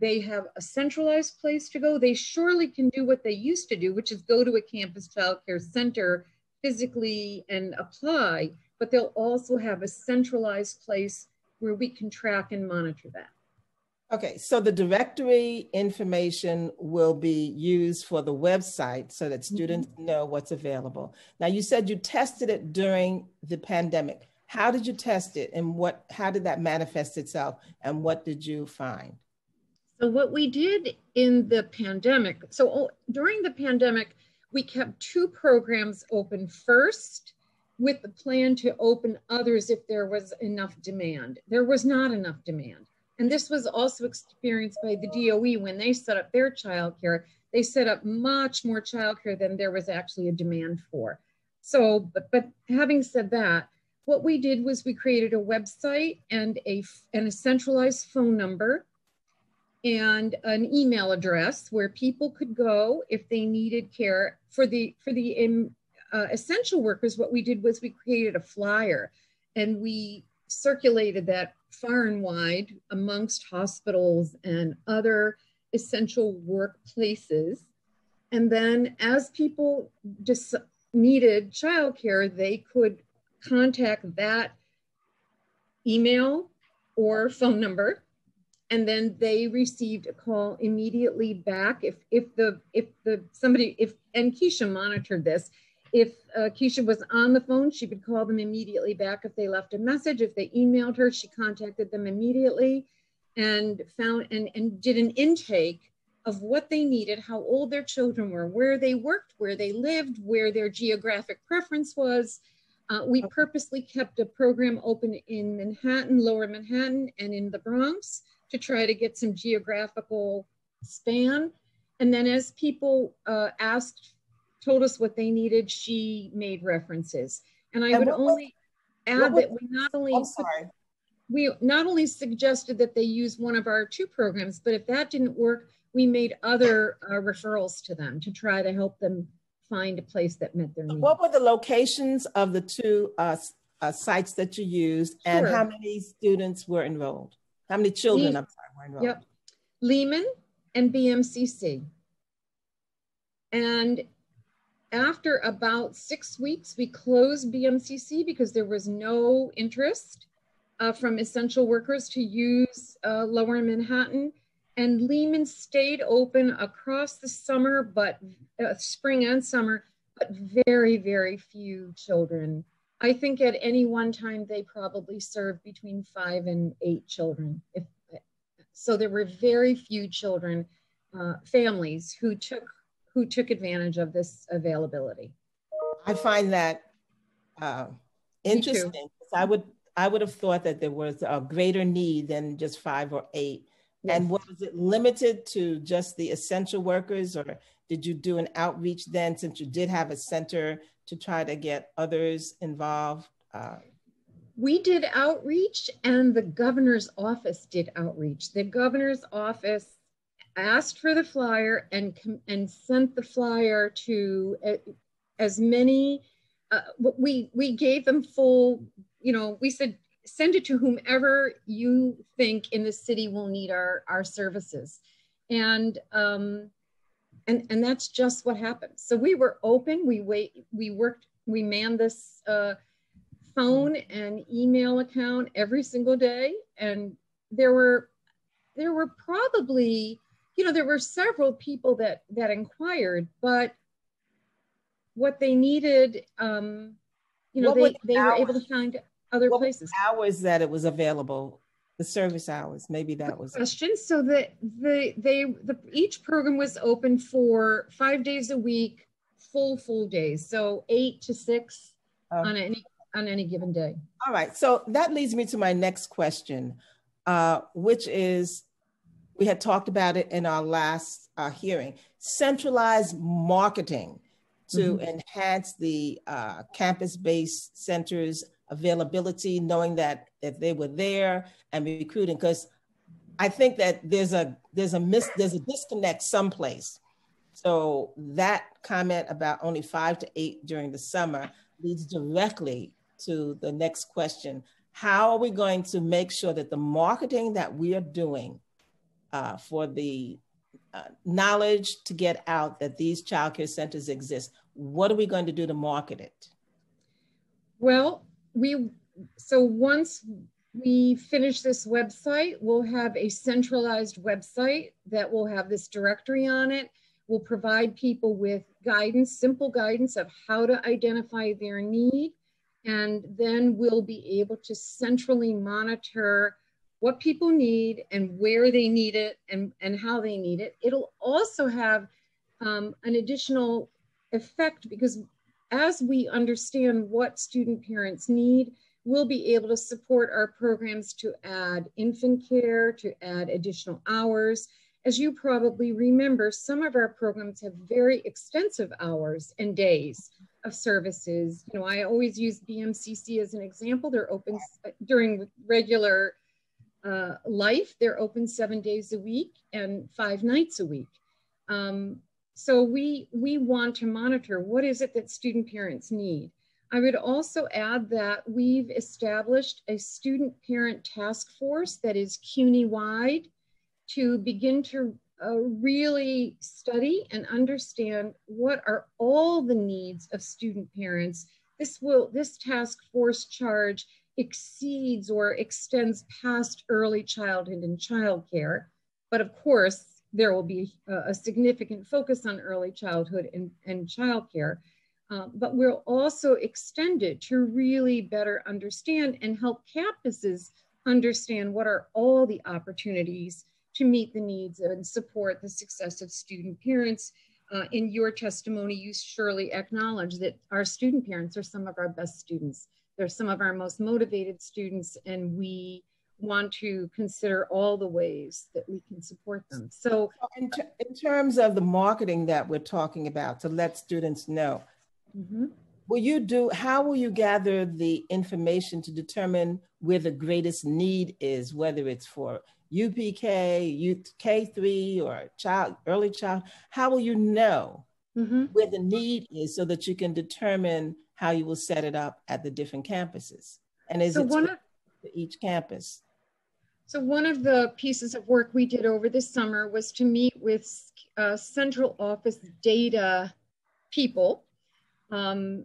they have a centralized place to go. They surely can do what they used to do, which is go to a campus childcare center physically and apply, but they'll also have a centralized place where we can track and monitor that.
Okay, so the directory information will be used for the website so that students mm-hmm. know what's available. Now, you said you tested it during the pandemic. How did you test it and what how did that manifest itself and what did you find?
So what we did in the pandemic, so during the pandemic, we kept two programs open first with the plan to open others if there was enough demand. There was not enough demand. And this was also experienced by the DOE when they set up their childcare. They set up much more childcare than there was actually a demand for. So, but, but having said that, what we did was we created a website and a, and a centralized phone number and an email address where people could go if they needed care for the for the um, uh, essential workers, what we did was we created a flyer and we circulated that far and wide amongst hospitals and other essential workplaces. And then as people dis- needed childcare, they could contact that email or phone number and then they received a call immediately back if if the if the somebody if and Keisha monitored this if uh, Keisha was on the phone, she would call them immediately back if they left a message. If they emailed her, she contacted them immediately and found and, and did an intake of what they needed, how old their children were, where they worked, where they lived, where their geographic preference was. Uh, we purposely kept a program open in Manhattan, lower Manhattan, and in the Bronx to try to get some geographical span. And then as people uh, asked told us what they needed, she made references. And I and would only add that we not only we not only suggested that they use one of our two programs, but if that didn't work, we made other uh, referrals to them to try to help them find a place that met their needs.
What were the locations of the two uh, uh, sites that you used, and how many students were enrolled? How many children? Le- I'm sorry, were enrolled? Yep,
Lehman and BMCC. And after about six weeks, we closed BMCC because there was no interest uh, from essential workers to use uh, Lower Manhattan. And Lehman stayed open across the summer, but uh, spring and summer, but very, very few children. I think at any one time they probably served between five and eight children. If, so there were very few children, uh, families who took who took advantage of this availability.
I find that uh, interesting. I would I would have thought that there was a greater need than just five or eight. Yes. And was it limited to just the essential workers, or did you do an outreach then, since you did have a center to try to get others involved? Uh,
we did outreach, and the governor's office did outreach. The governor's office asked for the flyer and and sent the flyer to as many uh, we we gave them full you know we said send it to whomever you think in the city will need our our services. And um and and that's just what happened. So we were open we wait we worked we manned this uh phone and email account every single day. And there were there were probably you know, there were several people that that inquired, but what they needed, um, you know, what they, they were able to find other places.
hours that it was available the service hours. Maybe that was
question. So the the they the each program was open for five days a week, full full days. So eight to six
Um,
on any on any given day.
All right, so that leads me to my next question, uh, which is we had talked about it in our last uh, hearing centralized marketing to enhance the uh, campus based centers availability, knowing that if they were there and recruiting, because I think that there's a there's a miss there's a disconnect someplace. So that comment about only five to eight during the summer leads directly to the next question. How are we going to make sure that the marketing that we are doing uh, for the uh, knowledge to get out that these childcare centers exist, what are we going to do to market it?
Well, we so once we finish this website, we'll have a centralized website that will have this directory on it. We'll provide people with guidance, simple guidance of how to identify their need. And then we'll be able to centrally monitor what people need and where they need it and, and how they need it. It'll also have um, an additional effect because as we understand what student parents need, we'll be able to support our programs to add infant care, to add additional hours. As you probably remember, some of our programs have very extensive hours and days of services. You know, I always use BMCC as an example. They're open during regular uh, life, they're open seven days a week and five nights a week. Um, so we, we want to monitor what is it that student parents need. I would also add that we've established a student parent task force that is CUNY wide to begin to uh, really study and understand what are all the needs of student parents. This will, this task force charge exceeds or extends past early childhood and childcare. But of course, there will be a, a significant focus on early childhood and, and childcare. Uh, but we'll also extend it to really better understand and help campuses understand what are all the opportunities to meet the needs and support the success of student parents. Uh, in your testimony, you surely acknowledge that our student parents are some of our best students. They're some of our most motivated students, and we want to consider all the ways that we can support them. So,
in, ter in terms of the marketing that we're talking about to let students know, mm -hmm. will you do, how will you gather the information to determine where the greatest need is, whether it's for UPK, youth K3, or child, early child? How will you know mm -hmm. where the need is so that you can determine how you will set it up at the different campuses? And is so it one of, each campus?
So one of the pieces of work we did over this summer was to meet with uh, central office data people um,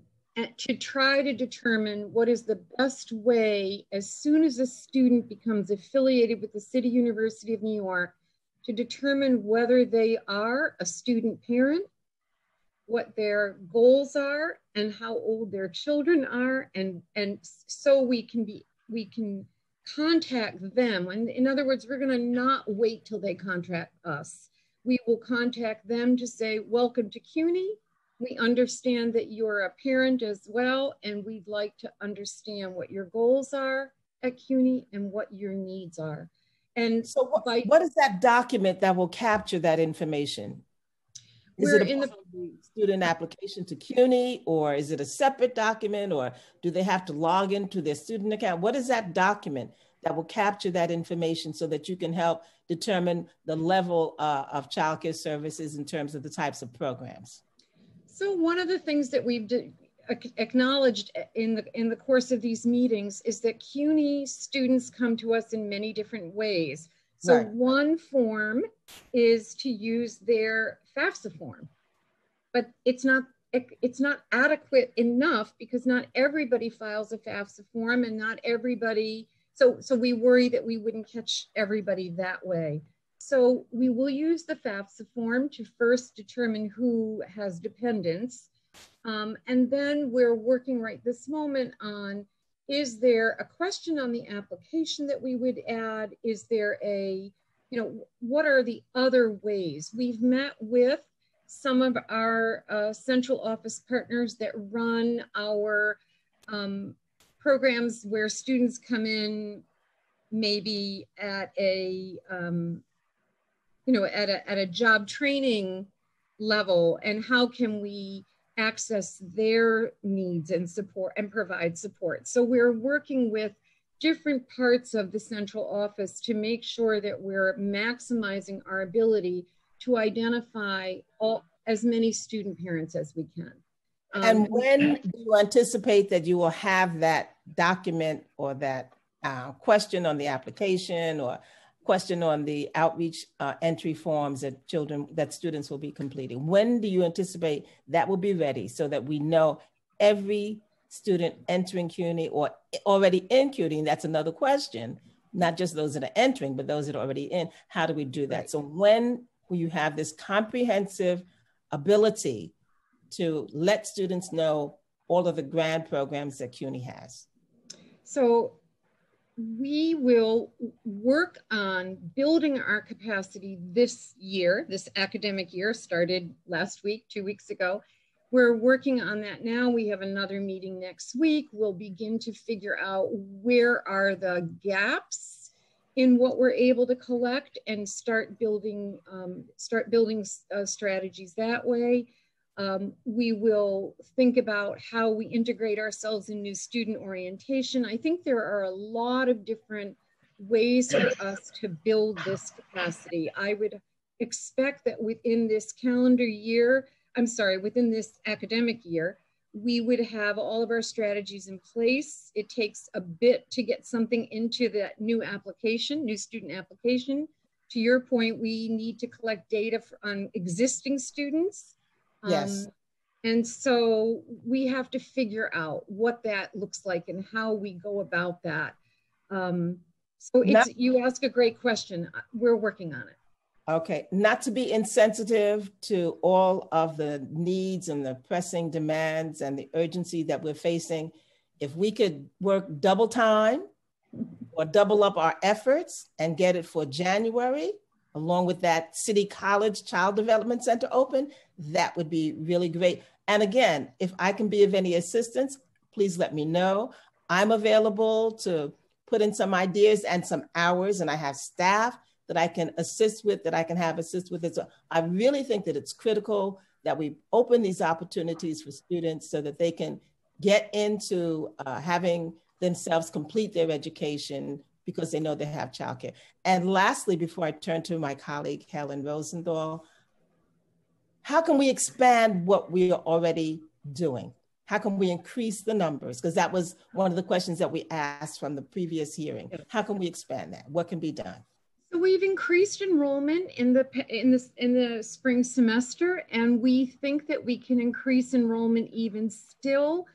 to try to determine what is the best way as soon as a student becomes affiliated with the City University of New York to determine whether they are a student parent what their goals are and how old their children are. And and so we can be we can contact them. And in other words we're going to not wait till they contact us. We will contact them to say welcome to cuny. We understand that you're a parent as well and we'd like to understand what your goals are at cuny and what your needs are. And
so what, by, what is that document that will capture that information is it a in the student application to CUNY or is it a separate document or do they have to log into their student account? What is that document that will capture that information so that you can help determine the level uh, of childcare services in terms of the types of programs?
So one of the things that we've acknowledged in the in the course of these meetings is that CUNY students come to us in many different ways. So right. one form is to use their FAFSA form, but it's not it's not adequate enough because not everybody files a FAFSA form and not everybody, so, so we worry that we wouldn't catch everybody that way. So we will use the FAFSA form to first determine who has dependents. Um, and then we're working right this moment on is there a question on the application that we would add? Is there a, you know, what are the other ways? We've met with some of our uh, central office partners that run our um, programs where students come in maybe at a, um, you know, at a, at a job training level and how can we access their needs and support and provide support. So we're working with different parts of the central office to make sure that we're maximizing our ability to identify all as many student parents as we can.
Um, and when do you anticipate that you will have that document or that uh, question on the application or question on the outreach uh, entry forms that children that students will be completing when do you anticipate that will be ready so that we know every student entering cuny or already in cuny that's another question not just those that are entering but those that are already in how do we do that right. so when will you have this comprehensive ability to let students know all of the grant programs that cuny has
so we will work on building our capacity this year, this academic year started last week, two weeks ago. We're working on that now. We have another meeting next week. We'll begin to figure out where are the gaps in what we're able to collect and start building, um, start building uh, strategies that way. Um, we will think about how we integrate ourselves in new student orientation. I think there are a lot of different ways for us to build this capacity. I would expect that within this calendar year, I'm sorry, within this academic year, we would have all of our strategies in place. It takes a bit to get something into that new application, new student application. To your point, we need to collect data on existing students
Yes.
Um, and so we have to figure out what that looks like and how we go about that. Um, so it's, you ask a great question. We're working on it.
Okay, not to be insensitive to all of the needs and the pressing demands and the urgency that we're facing. If we could work double time or double up our efforts and get it for January, along with that City College Child Development Center open, that would be really great. And again, if I can be of any assistance, please let me know. I'm available to put in some ideas and some hours, and I have staff that I can assist with, that I can have assist with it. So I really think that it's critical that we open these opportunities for students so that they can get into uh, having themselves complete their education because they know they have childcare. And lastly, before I turn to my colleague, Helen Rosenthal, how can we expand what we are already doing? How can we increase the numbers? Because that was one of the questions that we asked from the previous hearing. How can we expand that? What can be done?
So we've increased enrollment in the in the in the spring semester, and we think that we can increase enrollment even still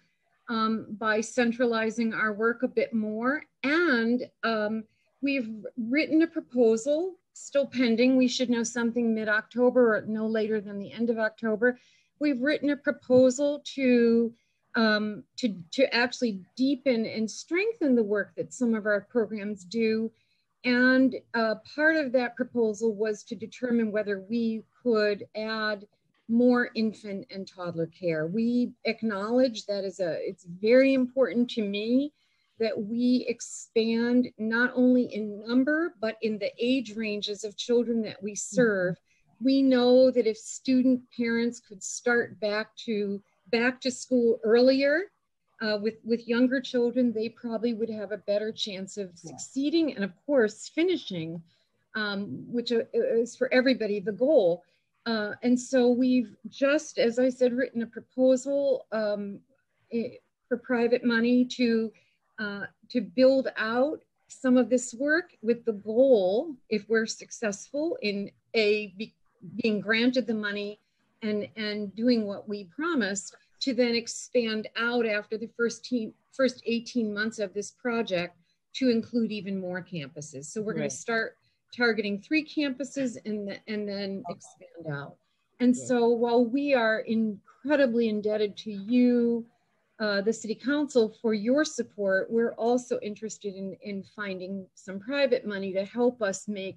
um, by centralizing our work a bit more. And um, we've written a proposal, still pending. We should know something mid October or no later than the end of October. We've written a proposal to um, to, to actually deepen and strengthen the work that some of our programs do. And uh, part of that proposal was to determine whether we could add more infant and toddler care. We acknowledge that is a, it's very important to me that we expand not only in number, but in the age ranges of children that we serve. We know that if student parents could start back to back to school earlier uh, with, with younger children, they probably would have a better chance of succeeding and of course finishing, um, which is for everybody the goal. Uh, and so we've just, as I said, written a proposal um, for private money to, uh, to build out some of this work with the goal, if we're successful in a be, being granted the money and, and doing what we promised, to then expand out after the first, team, first 18 months of this project to include even more campuses. So we're right. going to start targeting three campuses and, the, and then expand out. And so while we are incredibly indebted to you, uh, the city council for your support. We're also interested in, in finding some private money to help us make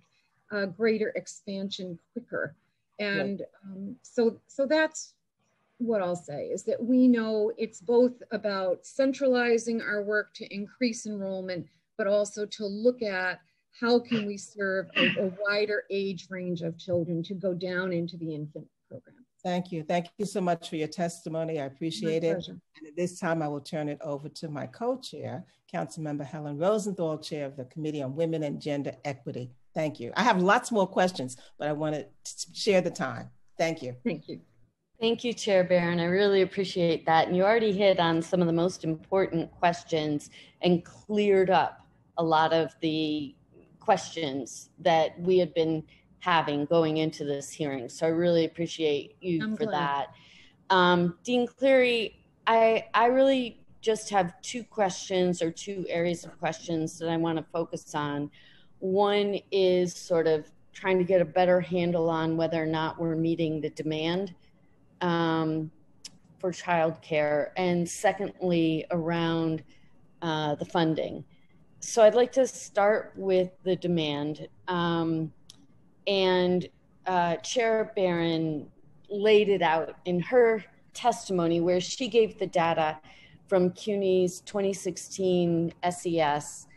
uh, greater expansion quicker. And um, so, so that's what I'll say is that we know it's both about centralizing our work to increase enrollment, but also to look at how can we serve a, a wider age range of children to go down into the infant program.
Thank you. Thank you so much for your testimony. I appreciate it. And at this time, I will turn it over to my co-chair, Councilmember Helen Rosenthal, Chair of the Committee on Women and Gender Equity. Thank you. I have lots more questions, but I want to share the time. Thank you.
Thank you.
Thank you, Chair Barron. I really appreciate that. And you already hit on some of the most important questions and cleared up a lot of the questions that we had been having going into this hearing. So I really appreciate you
I'm
for
glad.
that. Um, Dean Cleary, I, I really just have two questions or two areas of questions that I want to focus on. One is sort of trying to get a better handle on whether or not we're meeting the demand um, for childcare, and secondly, around uh, the funding. So I'd like to start with the demand. Um, and uh, Chair Barron laid it out in her testimony where she gave the data from CUNY's 2016 SES,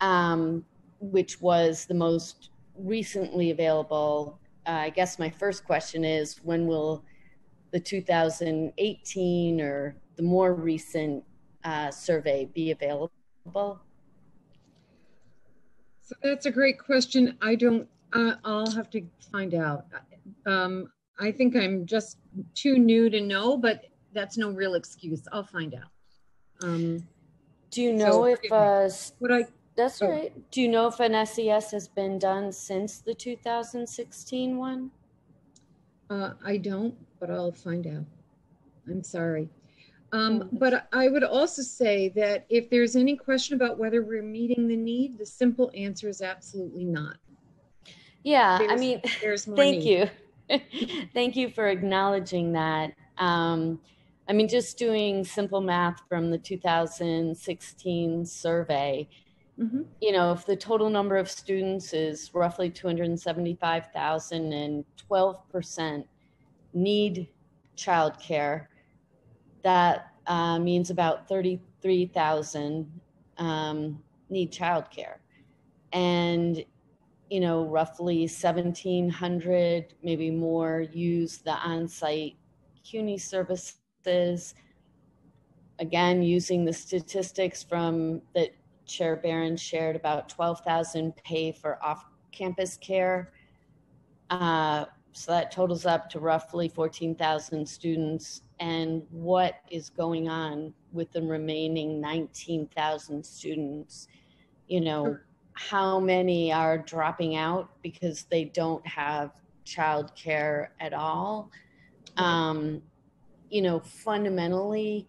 um, which was the most recently available. Uh, I guess my first question is when will the 2018 or the more recent uh, survey be available?
So that's a great question. I don't, uh, I'll have to find out. Um, I think I'm just too new to know, but that's no real excuse. I'll find out. Um,
Do you
So,
know if
forgive
uh,
what I,
that's
Oh.
right? Do you know if an SES has been done since the 2016 one?
uh, I don't, but I'll find out. I'm sorry. Um, but I would also say that if there's any question about whether we're meeting the need, the simple answer is absolutely not.
Yeah, I mean, [laughs]
There's more
thank
need.
you. [laughs] thank you for acknowledging that. Um, I mean, just doing simple math from the 2016 survey,
Mhm.
you know, if the total number of students is roughly 275,000 and 12% need childcare, that uh, means about 33,000 um, need childcare. And, you know, roughly 1,700, maybe more, use the on-site CUNY services. Again, using the statistics from that Chair Barron shared, about 12,000 pay for off-campus care. Uh, so that totals up to roughly 14,000 students. And what is going on with the remaining 19,000 students? You know, how many are dropping out because they don't have childcare at all? Um, you know, fundamentally,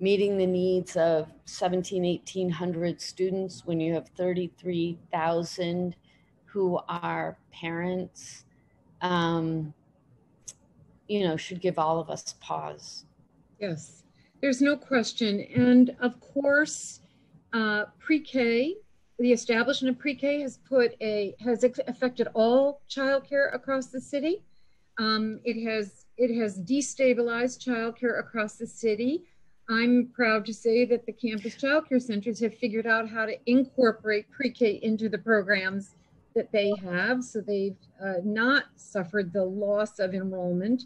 meeting the needs of 17, 1800 students when you have 33,000 who are parents, um, you know, should give all of us pause.
Yes, there's no question. And of course, uh, pre-K, the establishment of pre-K has put a, has affected all childcare across the city. Um, it has, it has destabilized childcare across the city. I'm proud to say that the campus childcare centers have figured out how to incorporate pre-K into the programs that they have. So they've uh, not suffered the loss of enrollment.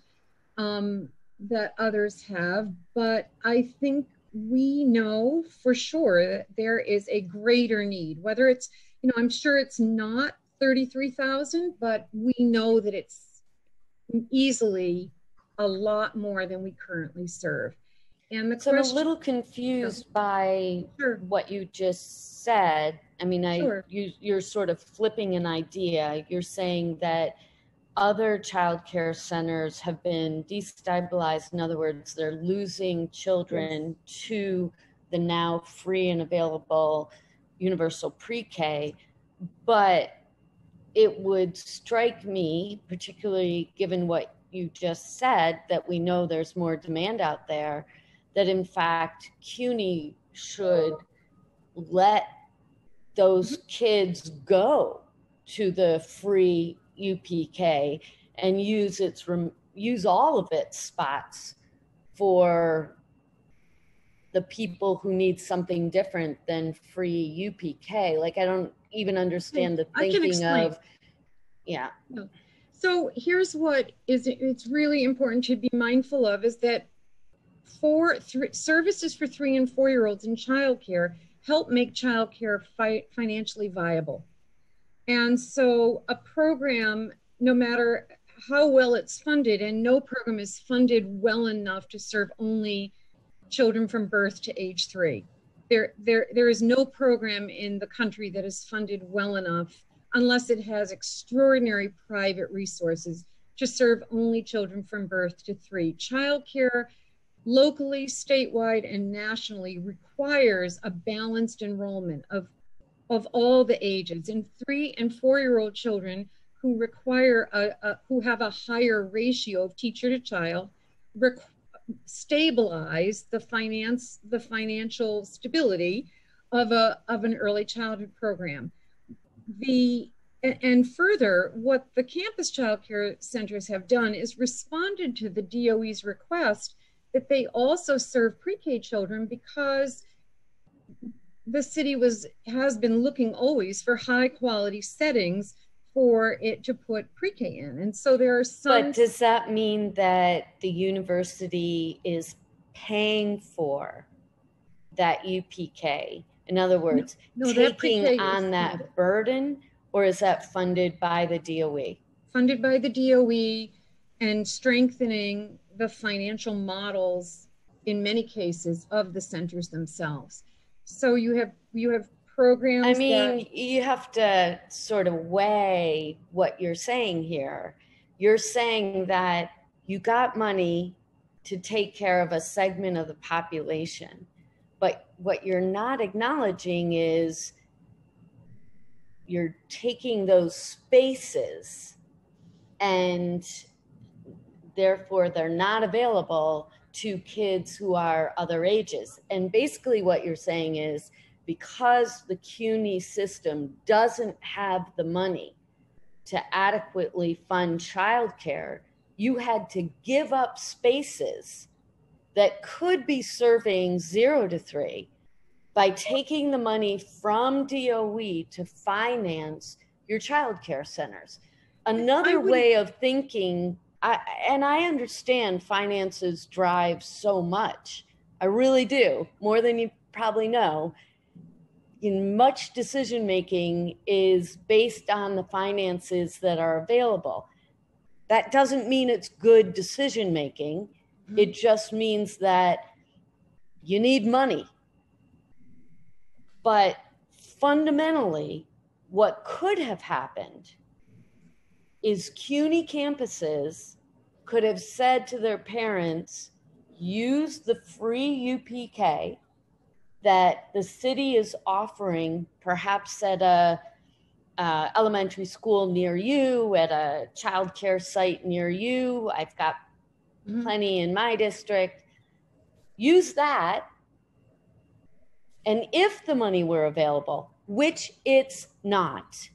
Um, that others have, but I think we know for sure that there is a greater need. Whether it's, you know, I'm sure it's not 33,000, but we know that it's easily a lot more than we currently serve. And the
So I'm a little confused by
Sure.
what you just said. I mean, I
Sure.
you you're sort of flipping an idea. You're saying that other childcare centers have been destabilized. In other words, they're losing children to the now free and available universal pre-K. But it would strike me, particularly given what you just said, that we know there's more demand out there, that in fact CUNY should let those mm-hmm. kids go to the free UPK and use its use all of its spots for the people who need something different than free UPK. Like I don't even understand the thinking of yeah.
So here's what is it's really important to be mindful of is that for th- services for three and four year olds in childcare help make childcare fi- financially viable. And so a program, no matter how well it's funded, and no program is funded well enough to serve only children from birth to age three. There, there, there is no program in the country that is funded well enough unless it has extraordinary private resources to serve only children from birth to three. Childcare locally, statewide, and nationally requires a balanced enrollment of, of all the ages. And three and four year old children who require a, a, who have a higher ratio of teacher to child requ- stabilize the finance the financial stability of a of an early childhood program the and further, what the campus child care centers have done is responded to the DOE's request that they also serve pre-K children because the city was has been looking always for high quality settings for it to put pre-K in. And so there are some
But does that mean that the university is paying for that UPK? In other words, no, no, taking on that funded. burden or is that funded by the DOE?
Funded by the DOE and strengthening the financial models in many cases of the centers themselves. So you have you have programs.
I mean, that- you have to sort of weigh what you're saying here. You're saying that you got money to take care of a segment of the population, but what you're not acknowledging is you're taking those spaces and therefore they're not available to kids who are other ages. And basically, what you're saying is because the CUNY system doesn't have the money to adequately fund childcare, you had to give up spaces that could be serving zero to three by taking the money from DOE to finance your childcare centers. Another way of thinking I, and I understand finances drive so much. I really do, more than you probably know. In much decision making is based on the finances that are available. That doesn't mean it's good decision making. Mm-hmm. It just means that you need money. But fundamentally, what could have happened is CUNY campuses could have said to their parents, use the free UPK that the city is offering, perhaps at a uh, elementary school near you, at a childcare site near you. I've got mm-hmm. plenty in my district. Use that. And if the money were available, which it's not,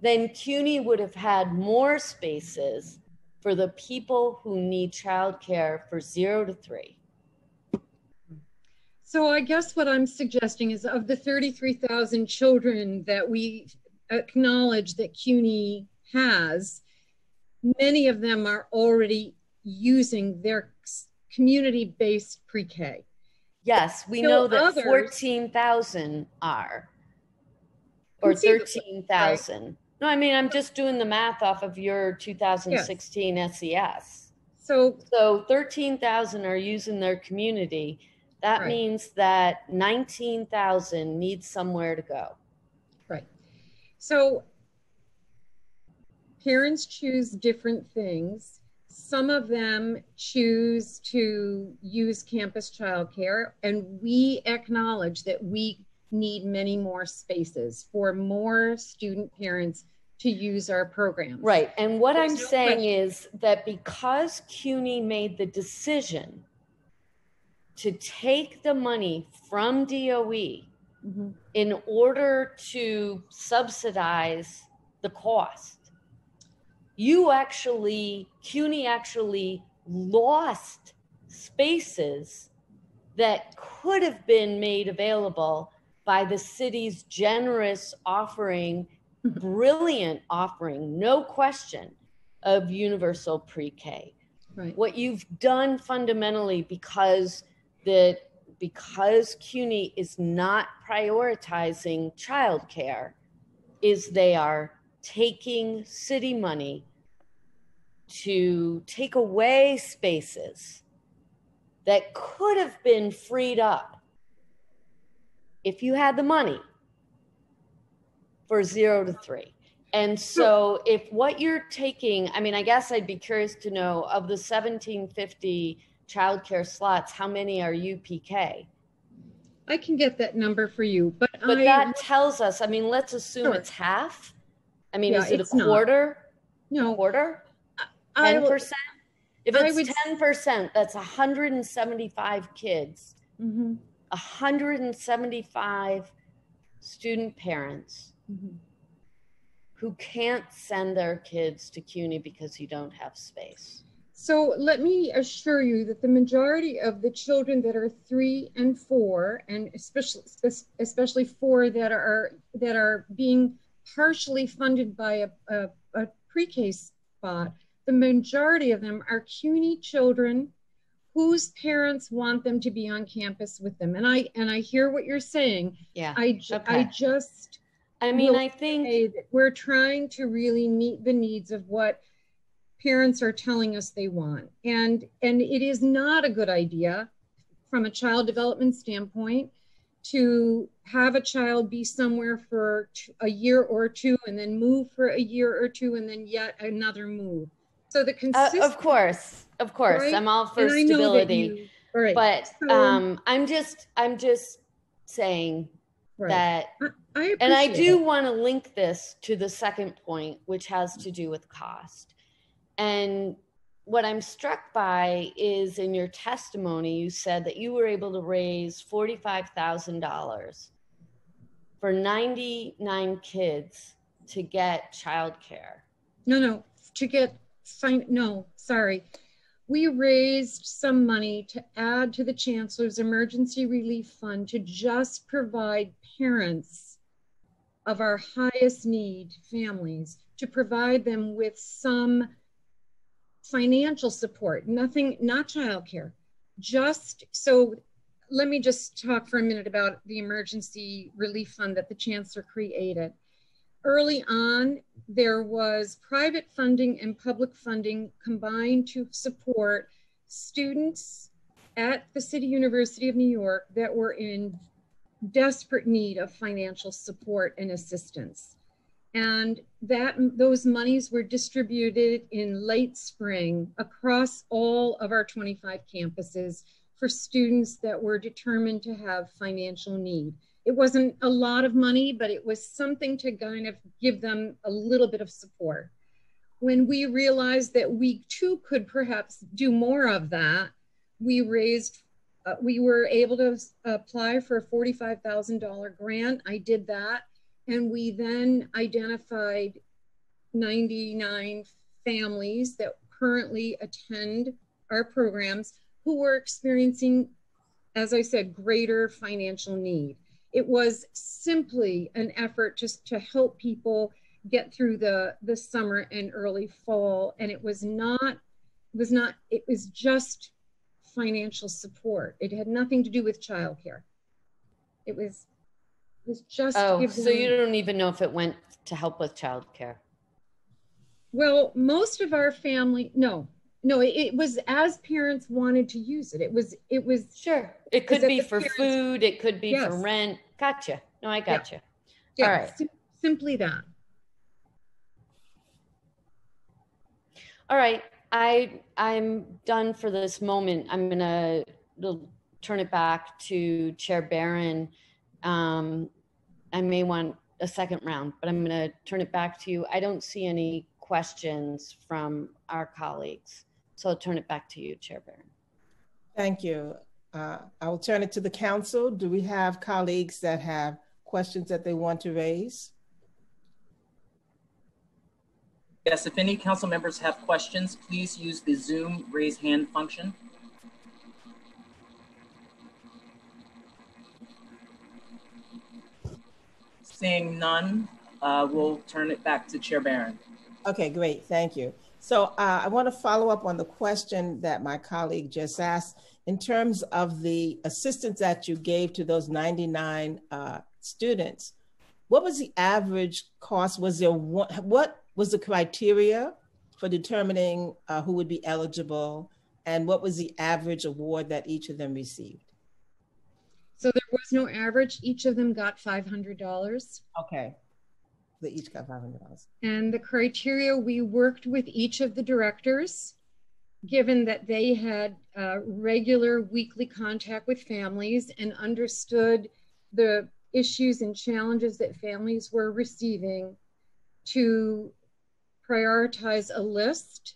then CUNY would have had more spaces for the people who need childcare for zero to three.
So I guess what I'm suggesting is of the 33,000 children that we acknowledge that CUNY has, many of them are already using their community-based pre-K.
Yes, we so know that 14,000 are, or 13,000. Right. No, I mean, I'm just doing the math off of your 2016 yes. SES.
So,
so 13,000 are using their community. That right. means that 19,000 needs somewhere to go.
Right. So parents choose different things. Some of them choose to use campus childcare, and we acknowledge that we need many more spaces for more student parents to use our programs.
Right. And what There's I'm no saying question. is that because CUNY made the decision to take the money from DOE
Mhm.
in order to subsidize the cost. You actually, CUNY actually lost spaces that could have been made available by the city's generous offering, brilliant offering, no question, of universal pre-K
Right.
what you've done fundamentally because the because CUNY is not prioritizing childcare is they are taking city money to take away spaces that could have been freed up if you had the money for zero to three. And so if what you're taking, I mean, I guess I'd be curious to know of the 1750 childcare slots, how many are UPK?
I can get that number for you, but
but
I,
that tells us. I mean, let's assume
sure.
it's half. I mean,
yeah,
is it a
quarter? Not. No,
quarter. Ten percent. If it's ten percent, that's 175 kids mm-hmm. 175 student parents
mm-hmm.
who can't send their kids to CUNY because you don't have space.
So let me assure you that the majority of the children that are three and four, and especially especially four that are that are being partially funded by a, a, a pre-K spot, the majority of them are CUNY children whose parents want them to be on campus with them. And I and I hear what you're saying.
Yeah.
I ju- I just
I mean, I think,
we're trying to really meet the needs of what parents are telling us they want. And and it is not a good idea from a child development standpoint to have a child be somewhere for a year or two and then move for a year or two and then yet another move. So the
uh, of course, of course,
right?
I'm all for
and I know that
stability.
you- right,
But
so-
um, I'm just, I'm just saying
right.
that
I
And I do want to link this to the second point, which has to do with cost. And what I'm struck by is in your testimony, you said that you were able to raise $45,000 for 99 kids to get childcare.
No, no, to get fine, no, sorry. We raised some money to add to the Chancellor's Emergency Relief Fund to just provide parents of our highest need families, to provide them with some financial support, nothing, not childcare. Just so, let me just talk for a minute about the Emergency Relief Fund that the Chancellor created early on, there was private funding and public funding combined to support students at the City University of New York that were in desperate need of financial support and assistance. And that those monies were distributed in late spring across all of our 25 campuses for students that were determined to have financial need it wasn't a lot of money, but it was something to kind of give them a little bit of support. When we realized that we too could perhaps do more of that, we raised, uh, we were able to apply for a $45,000 grant. I did that. And we then identified 99 families that currently attend our programs who were experiencing, as I said, greater financial need it was simply an effort just to help people get through the the summer and early fall and it was not it was not it was just financial support it had nothing to do with childcare it was it was just
Oh,
give
so you don't even know if it went to help with childcare.
well most of our family no no it, it was as parents wanted to use it it was it was
Sure. It could be for
parents-
food, it could be for rent. Gotcha. No, I gotcha.
yeah,
All right.
sim- simply that
All right, I I'm done for this moment. I'm gonna turn it back to Chair Barron. Um, I may want a second round, but I'm gonna turn it back to you. I don't see any questions from our colleagues, so I'll turn it back to you, Chair Barron.
Thank you. Uh, I will turn it to the council. Do we have colleagues that have questions that they want to raise?
Yes, if any council members have questions, please use the Zoom raise hand function. Seeing none, uh, we'll turn it back to Chair Barron.
Okay, great. Thank you. So uh, I want to follow up on the question that my colleague just asked in terms of the assistance that you gave to those 99 uh, students. What was the average cost? Was there one, what was the criteria for determining uh, who would be eligible, and what was the average award that each of them received?
So there was no average. Each of them got $500.
Okay. They each got $500.
And the criteria we worked with each of the directors, given that they had uh, regular weekly contact with families and understood the issues and challenges that families were receiving, to prioritize a list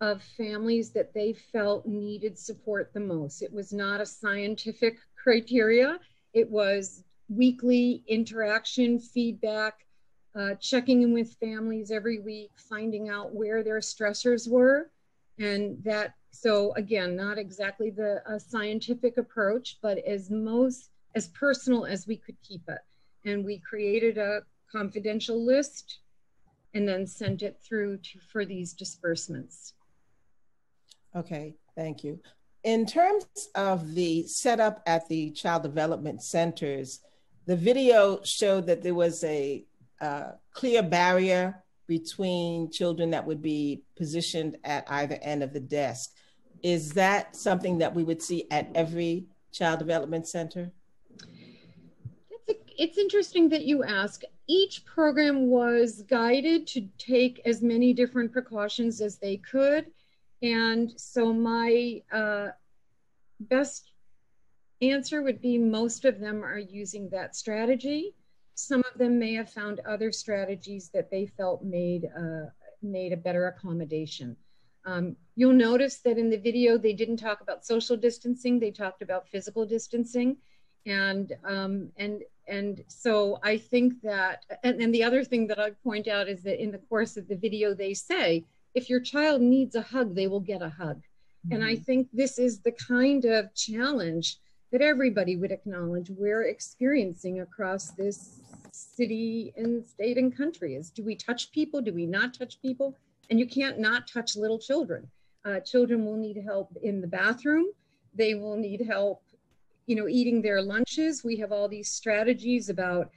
of families that they felt needed support the most. It was not a scientific criteria. It was weekly interaction, feedback, uh, checking in with families every week, finding out where their stressors were. And that, so again, not exactly the scientific approach, but as most, as personal as we could keep it. And we created a confidential list and then sent it through to, for these disbursements.
Okay, thank you. In terms of the setup at the child development centers, the video showed that there was a uh, clear barrier between children that would be positioned at either end of the desk. Is that something that we would see at every child development center?
It's, interesting that you ask. Each program was guided to take as many different precautions as they could and so my uh, best answer would be most of them are using that strategy. Some of them may have found other strategies that they felt made, uh, made a better accommodation. Um, you'll notice that in the video, they didn't talk about social distancing. They talked about physical distancing. And, um, and, and so I think that, and, and the other thing that I'd point out is that in the course of the video, they say, if your child needs a hug, they will get a hug. Mm-hmm. And I mm-hmm. think this is the kind of challenge that everybody would acknowledge we're experiencing across this city and state and country is do we touch people? Do we not touch people? And you can't not touch little children. Uh, children will need help in the bathroom. They will need help, you know, eating their lunches. We have all these strategies about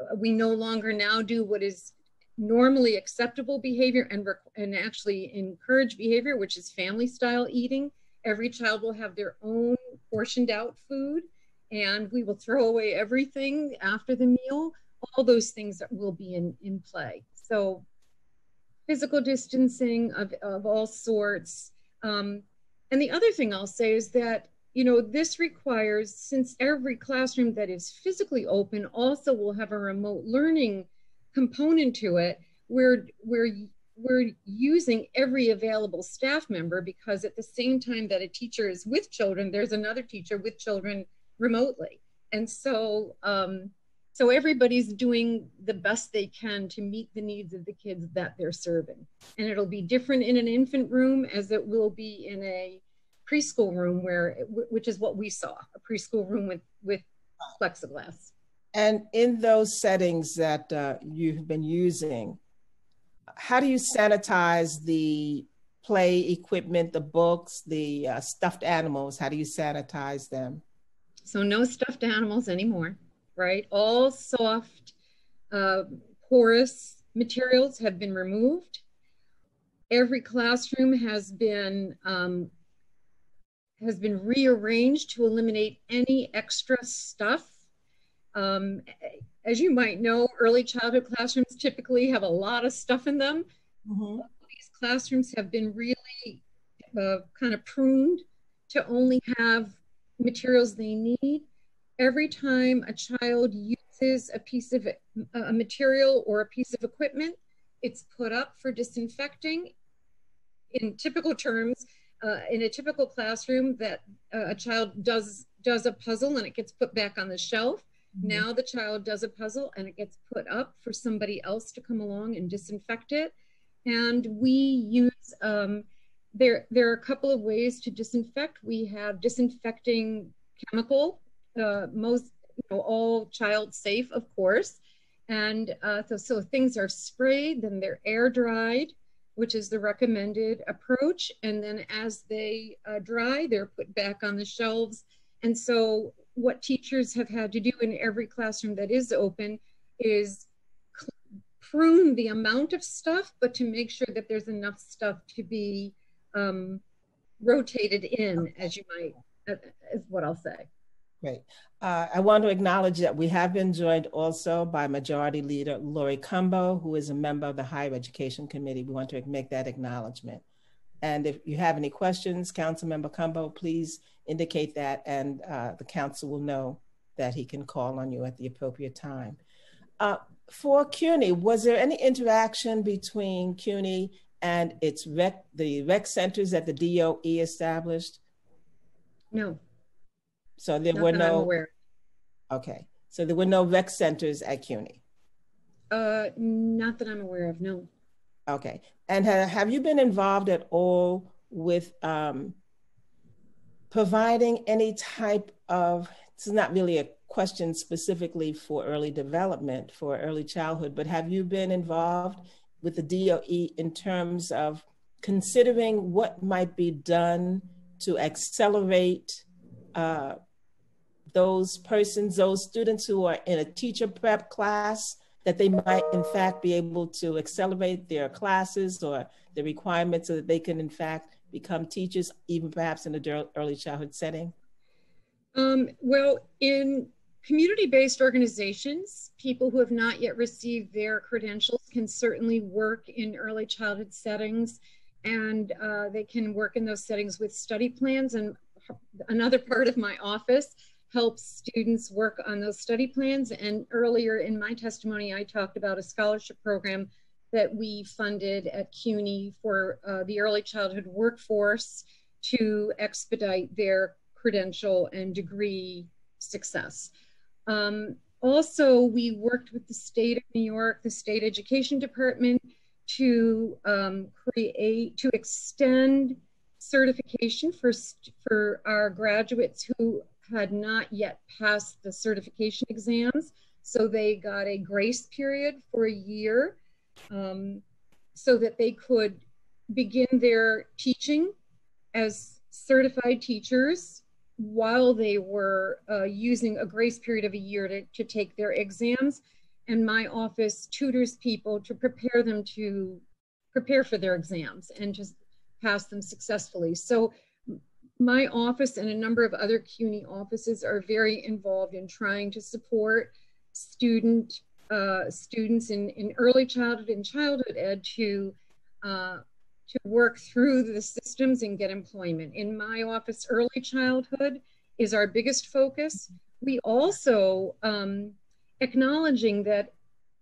uh, we no longer now do what is normally acceptable behavior and, and actually encourage behavior, which is family style eating. Every child will have their own portioned out food and we will throw away everything after the meal. All those things that will be in, in play. So physical distancing of, of all sorts. Um, and the other thing I'll say is that, you know, this requires, since every classroom that is physically open also will have a remote learning component to it, we're, we're, we're using every available staff member because at the same time that a teacher is with children, there's another teacher with children remotely. And so, um, so everybody's doing the best they can to meet the needs of the kids that they're serving. And it'll be different in an infant room as it will be in a preschool room where, which is what we saw, a preschool room with, with plexiglass.
And in those settings that uh, you've been using, how do you sanitize the play equipment, the books, the uh, stuffed animals? How do you sanitize them?
So, no stuffed animals anymore, right? All soft, uh, porous materials have been removed. Every classroom has been um, has been rearranged to eliminate any extra stuff um, as you might know, early childhood classrooms typically have a lot of stuff in them. Mm-hmm. These classrooms have been really uh, kind of pruned to only have materials they need. Every time a child uses a piece of a material or a piece of equipment, it's put up for disinfecting. In typical terms, uh, in a typical classroom that uh, a child does does a puzzle and it gets put back on the shelf.
Mhm.
Now the child does a puzzle and it gets put up for somebody else to come along and disinfect it. And we use um, there. There are a couple of ways to disinfect. We have disinfecting chemical, uh, most you know, all child safe, of course. And uh, so, so things are sprayed, then they're air dried, which is the recommended approach. And then as they uh, dry, they're put back on the shelves. And so what teachers have had to do in every classroom that is open is prune the amount of stuff, but to make sure that there's enough stuff to be um, rotated in, as you might, uh, is what I'll say.
Great. Uh, I want to acknowledge that we have been joined also by Majority Leader Laurie Cumbo, who is a member of the Higher Education Committee. We want to make that acknowledgement. And if you have any questions, Councilmember Cumbo, please indicate that and uh, the council will know that he can call on you at the appropriate time. Uh, for CUNY, was there any interaction between CUNY and its rec, the rec centers that the DOE established?
No.
So there
Not
were no.
I'm aware.
Okay, so there were no rec centers at CUNY.
Uh, not that I'm aware of, no.
Okay, and ha- have you been involved at all with um, providing any type of? This is not really a question specifically for early development for early childhood, but have you been involved with the DOE in terms of considering what might be done to accelerate uh, those persons, those students who are in a teacher prep class, that they might in fact be able to accelerate their classes or the requirements so that they can in fact become teachers, even perhaps in a early childhood setting?
Um, well, in community-based organizations, people who have not yet received their credentials can certainly work in early childhood settings and uh, they can work in those settings with study plans. And another part of my office helps students work on those study plans. And earlier in my testimony, I talked about a scholarship program that we funded at CUNY for uh, the early childhood workforce to expedite their credential and degree success. Um, also, we worked with the state of New York, the state education department to um, create, to extend certification for, for our graduates who had not yet passed the certification exams. So they got a grace period for a year um, so that they could begin their teaching as certified teachers while they were uh, using a grace period of a year to, to take their exams. And my office tutors people to prepare them to prepare for their exams and to pass them successfully. So my office and a number of other CUNY offices are very involved in trying to support student uh, students in, in early childhood and childhood ed to uh, to work through the systems and get employment. In my office, early childhood is our biggest focus. We also um, acknowledging that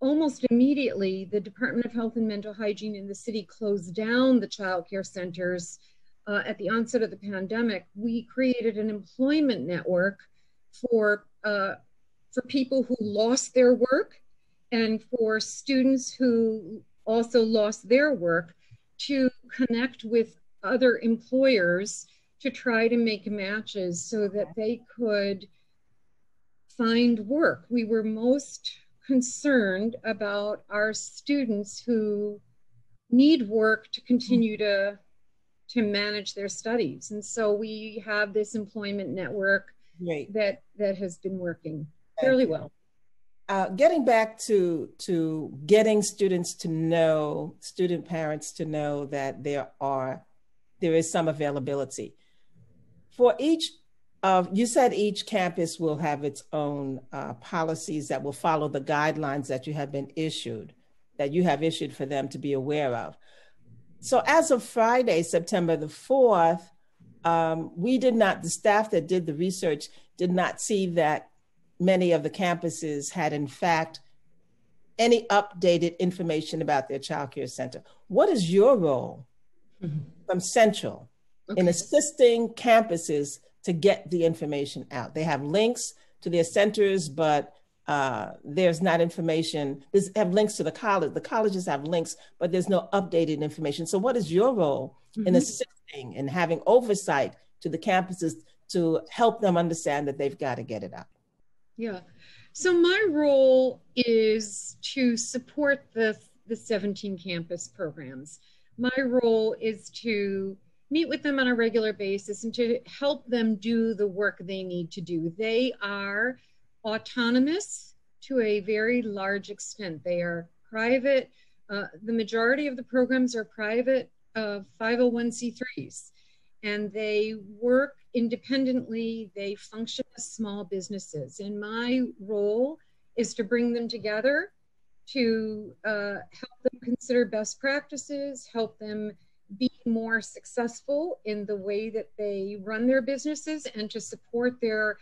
almost immediately the Department of Health and Mental Hygiene in the city closed down the child care centers uh, at the onset of the pandemic. We created an employment network for uh, for people who lost their work and for students who also lost their work to connect with other employers to try to make matches so that they could find work. We were most concerned about our students who need work to continue to to manage their studies. And so we have this employment network
Great.
that that has been working fairly well.
Uh, getting back to to getting students to know, student parents to know that there are there is some availability for each of you said each campus will have its own uh, policies that will follow the guidelines that you have been issued that you have issued for them to be aware of. So as of Friday, September the fourth, um, we did not the staff that did the research did not see that many of the campuses had, in fact, any updated information about their child care center. What is your role mm-hmm. from Central okay. in assisting campuses to get the information out. They have links to their centers, but uh, there's not information. They have links to the college. The colleges have links, but there's no updated information. So, what is your role mm-hmm. in assisting and having oversight to the campuses to help them understand that they've got to get it out?
Yeah. So my role is to support the the 17 campus programs. My role is to meet with them on a regular basis and to help them do the work they need to do. They are autonomous to a very large extent. They are private. Uh, the majority of the programs are private uh, 501c3s and they work independently. They function as small businesses. And my role is to bring them together to uh, help them consider best practices, help them be more successful in the way that they run their businesses, and to support their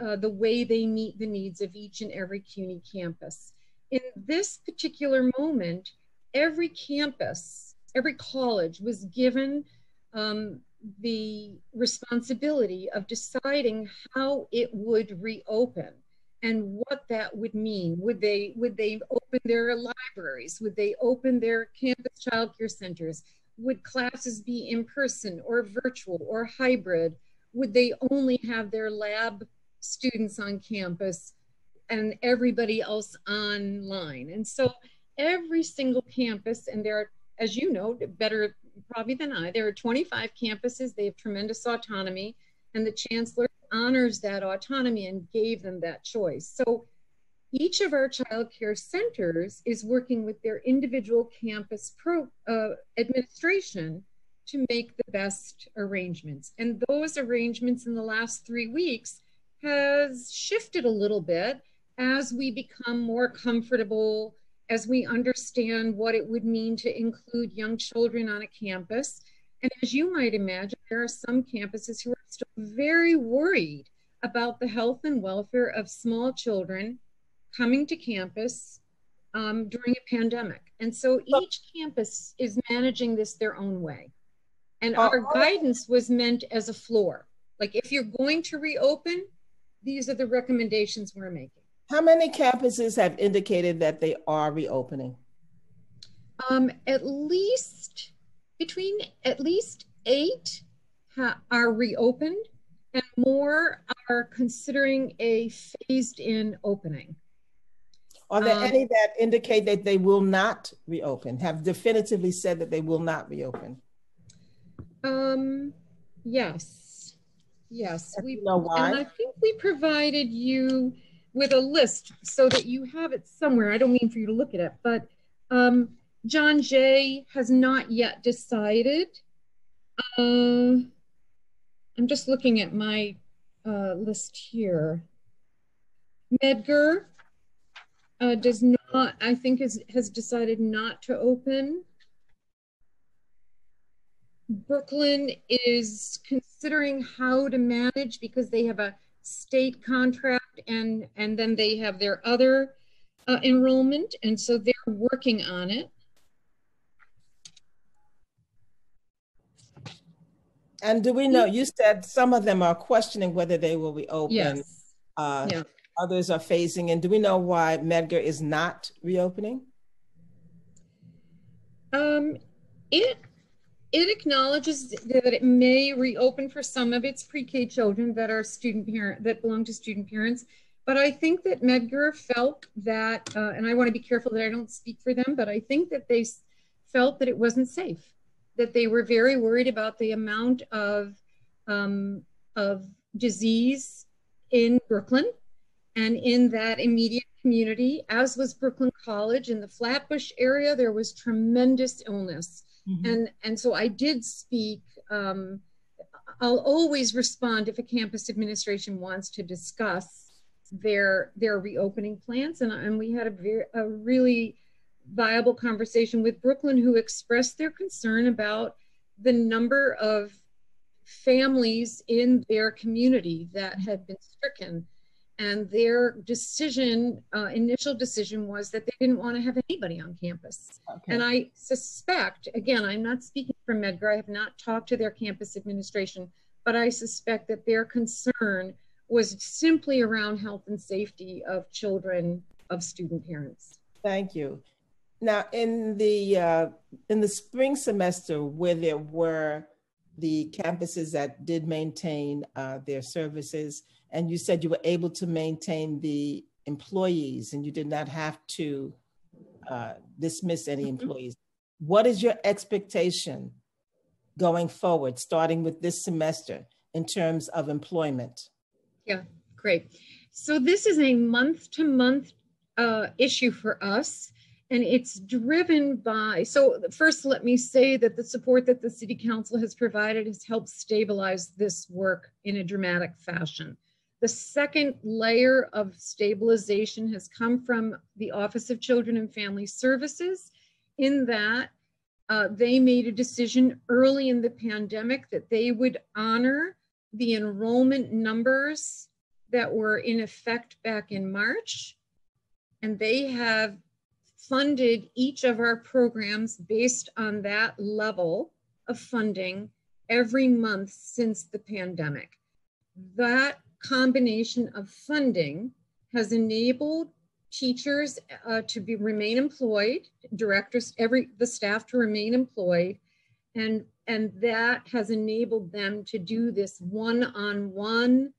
uh, the way they meet the needs of each and every CUNY campus. In this particular moment, every campus, every college was given um, the responsibility of deciding how it would reopen and what that would mean. Would they would they open their libraries? Would they open their campus childcare centers? Would classes be in person or virtual or hybrid? Would they only have their lab students on campus and everybody else online? And so every single campus, and there are, as you know, better probably than I, there are 25 campuses. They have tremendous autonomy, and the chancellor honors that autonomy and gave them that choice. So each of our child care centers is working with their individual campus pro, uh, administration to make the best arrangements. And those arrangements in the last three weeks has shifted a little bit as we become more comfortable, as we understand what it would mean to include young children on a campus. And as you might imagine, there are some campuses who are still very worried about the health and welfare of small children coming to campus um, during a pandemic. And so each campus is managing this their own way. And uh, our guidance was meant as a floor. Like if you're going to reopen, these are the recommendations we're making.
How many campuses have indicated that they are reopening?
Um, at least between at least eight are reopened and more are considering a phased in opening.
Are there um, any that indicate that they will not reopen, have definitively said that they will not reopen?
Um, yes, yes.
We know why?
And I think we provided you with a list so that you have it somewhere. I don't mean for you to look at it, but um, John Jay has not yet decided. Uh, I'm just looking at my uh, list here. Medgar uh, does not, I think, is, has decided not to open. Brooklyn is considering how to manage because they have a state contract and, and then they have their other uh, enrollment. And so they're working on it.
And do we know, you said some of them are questioning whether they will reopen.
Yes.
Uh, yeah. Others are phasing in. Do we know why Medgar is not reopening?
Um, it it acknowledges that it may reopen for some of its pre-K children that are student parent that belong to student parents. But I think that Medgar felt that, uh, and I want to be careful that I don't speak for them, but I think that they felt that it wasn't safe that they were very worried about the amount of, um, of disease in Brooklyn and in that immediate community, as was Brooklyn College. In the Flatbush area, there was tremendous illness. Mm-hmm. And, and so I did speak. Um, I'll always respond if a campus administration wants to discuss their their reopening plans. And, and we had a very a really viable conversation with Brooklyn who expressed their concern about the number of families in their community that had been stricken. And their decision, uh, initial decision was that they didn't want to have anybody on campus. Okay. And I suspect, again, I'm not speaking for Medgar, I have not talked to their campus administration, but I suspect that their concern was simply around health and safety of children of student parents.
Thank you. Now, in the uh, in the spring semester, where there were the campuses that did maintain uh, their services, and you said you were able to maintain the employees, and you did not have to uh, dismiss any mm-hmm. employees. What is your expectation going forward, starting with this semester, in terms of employment?
Yeah, great. So this is a month-to-month uh, issue for us and it's driven by so first let me say that the support that the city council has provided has helped stabilize this work in a dramatic fashion the second layer of stabilization has come from the office of children and family services in that uh, they made a decision early in the pandemic that they would honor the enrollment numbers that were in effect back in march and they have funded each of our programs based on that level of funding every month since the pandemic. That combination of funding has enabled teachers uh, to be remain employed, directors, every the staff to remain employed, and and that has enabled them to do this one-on-one,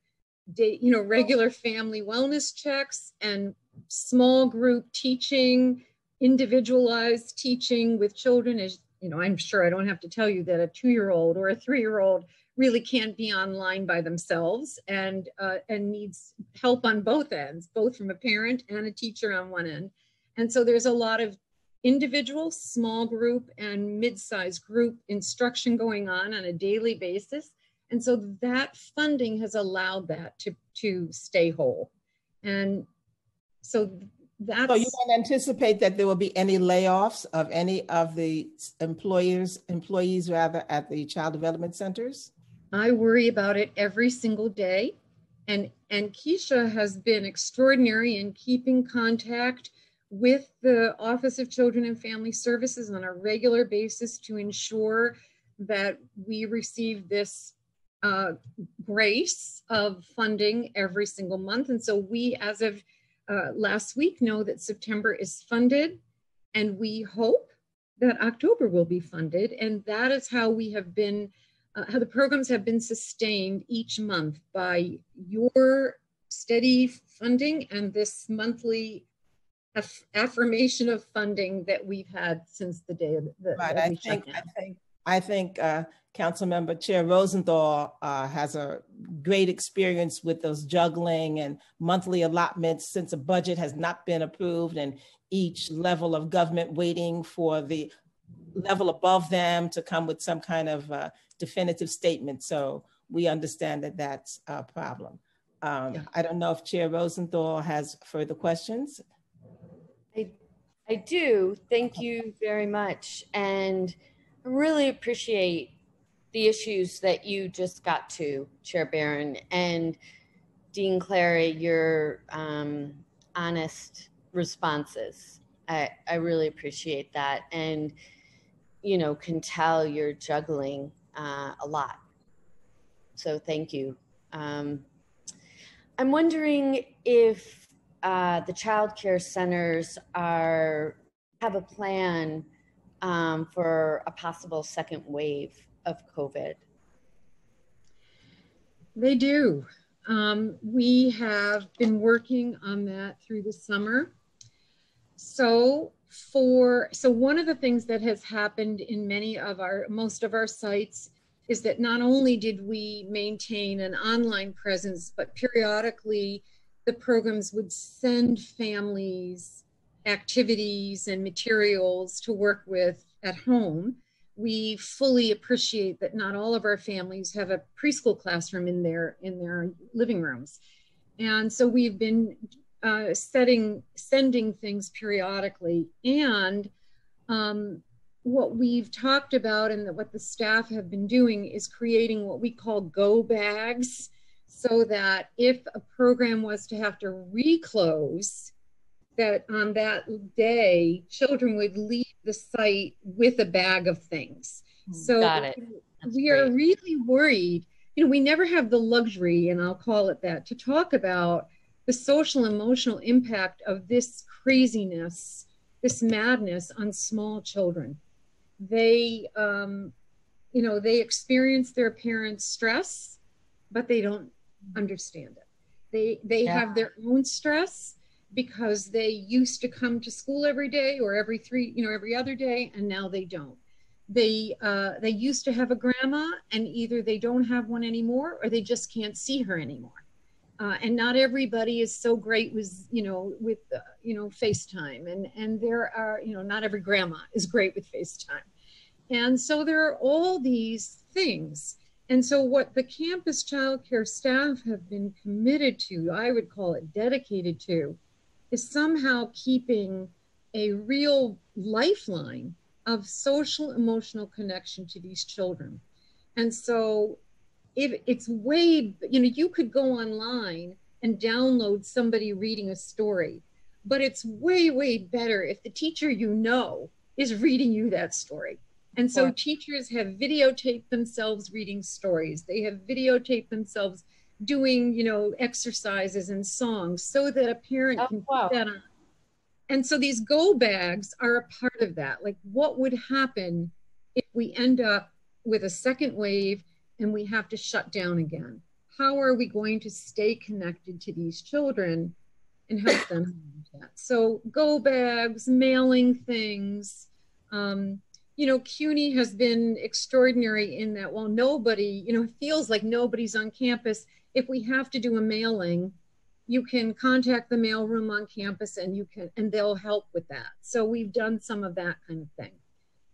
day, you know, regular family wellness checks and small group teaching individualized teaching with children is, you know, I'm sure I don't have to tell you that a two-year-old or a three-year-old really can't be online by themselves and uh, and needs help on both ends, both from a parent and a teacher on one end. And so there's a lot of individual, small group, and mid-sized group instruction going on on a daily basis. And so that funding has allowed that to, to stay whole. And so that's
so you don't anticipate that there will be any layoffs of any of the employers employees rather at the child development centers
i worry about it every single day and and keisha has been extraordinary in keeping contact with the office of children and family services on a regular basis to ensure that we receive this uh, grace of funding every single month and so we as of uh, last week know that September is funded, and we hope that October will be funded. And that is how we have been, uh, how the programs have been sustained each month by your steady funding and this monthly aff affirmation of funding that we've had since the day of the.
Right. I think, I think, I think uh, Councilmember Chair Rosenthal uh, has a great experience with those juggling and monthly allotments since a budget has not been approved and each level of government waiting for the level above them to come with some kind of uh, definitive statement. So we understand that that's a problem. Um, yeah. I don't know if Chair Rosenthal has further questions.
I, I do. Thank you very much. And I really appreciate the issues that you just got to, Chair Barron, and Dean Cleary, your um, honest responses. I, I really appreciate that. And, you know, can tell you're juggling uh, a lot. So thank you. Um, I'm wondering if uh, the child care centers are have a plan um, for a possible second wave of COVID?
They do. Um, we have been working on that through the summer. So for so one of the things that has happened in many of our most of our sites is that not only did we maintain an online presence, but periodically the programs would send families activities and materials to work with at home. We fully appreciate that not all of our families have a preschool classroom in their in their living rooms. And so we've been uh, setting sending things periodically and um, what we've talked about and what the staff have been doing is creating what we call go bags so that if a program was to have to reclose that on that day, children would leave the site with a bag of things.
So Got it.
That's we great. are really worried. you know, we never have the luxury, and I'll call it that, to talk about the social emotional impact of this craziness, this madness on small children. They, um, you know, they experience their parents' stress, but they don't understand it. They they yeah. have their own stress because they used to come to school every day or every three, you know, every other day, and now they don't. They uh, they used to have a grandma, and either they don't have one anymore, or they just can't see her anymore. Uh, and not everybody is so great with you know with uh, you know FaceTime, and and there are you know not every grandma is great with FaceTime, and so there are all these things. And so, what the campus childcare staff have been committed to, I would call it dedicated to, is somehow keeping a real lifeline of social emotional connection to these children. And so if it's way, you know, you could go online and download somebody reading a story, but it's way, way better if the teacher you know is reading you that story. And so teachers have videotaped themselves reading stories. They have videotaped themselves doing, you know, exercises and songs so that a parent oh, can wow. put that on. And so these go bags are a part of that. Like, what would happen if we end up with a second wave and we have to shut down again? How are we going to stay connected to these children and help them? that? So, go bags, mailing things. Um, you know, CUNY has been extraordinary in that while nobody, you know, feels like nobody's on campus, if we have to do a mailing, you can contact the mailroom on campus and you can and they'll help with that. So we've done some of that kind of thing.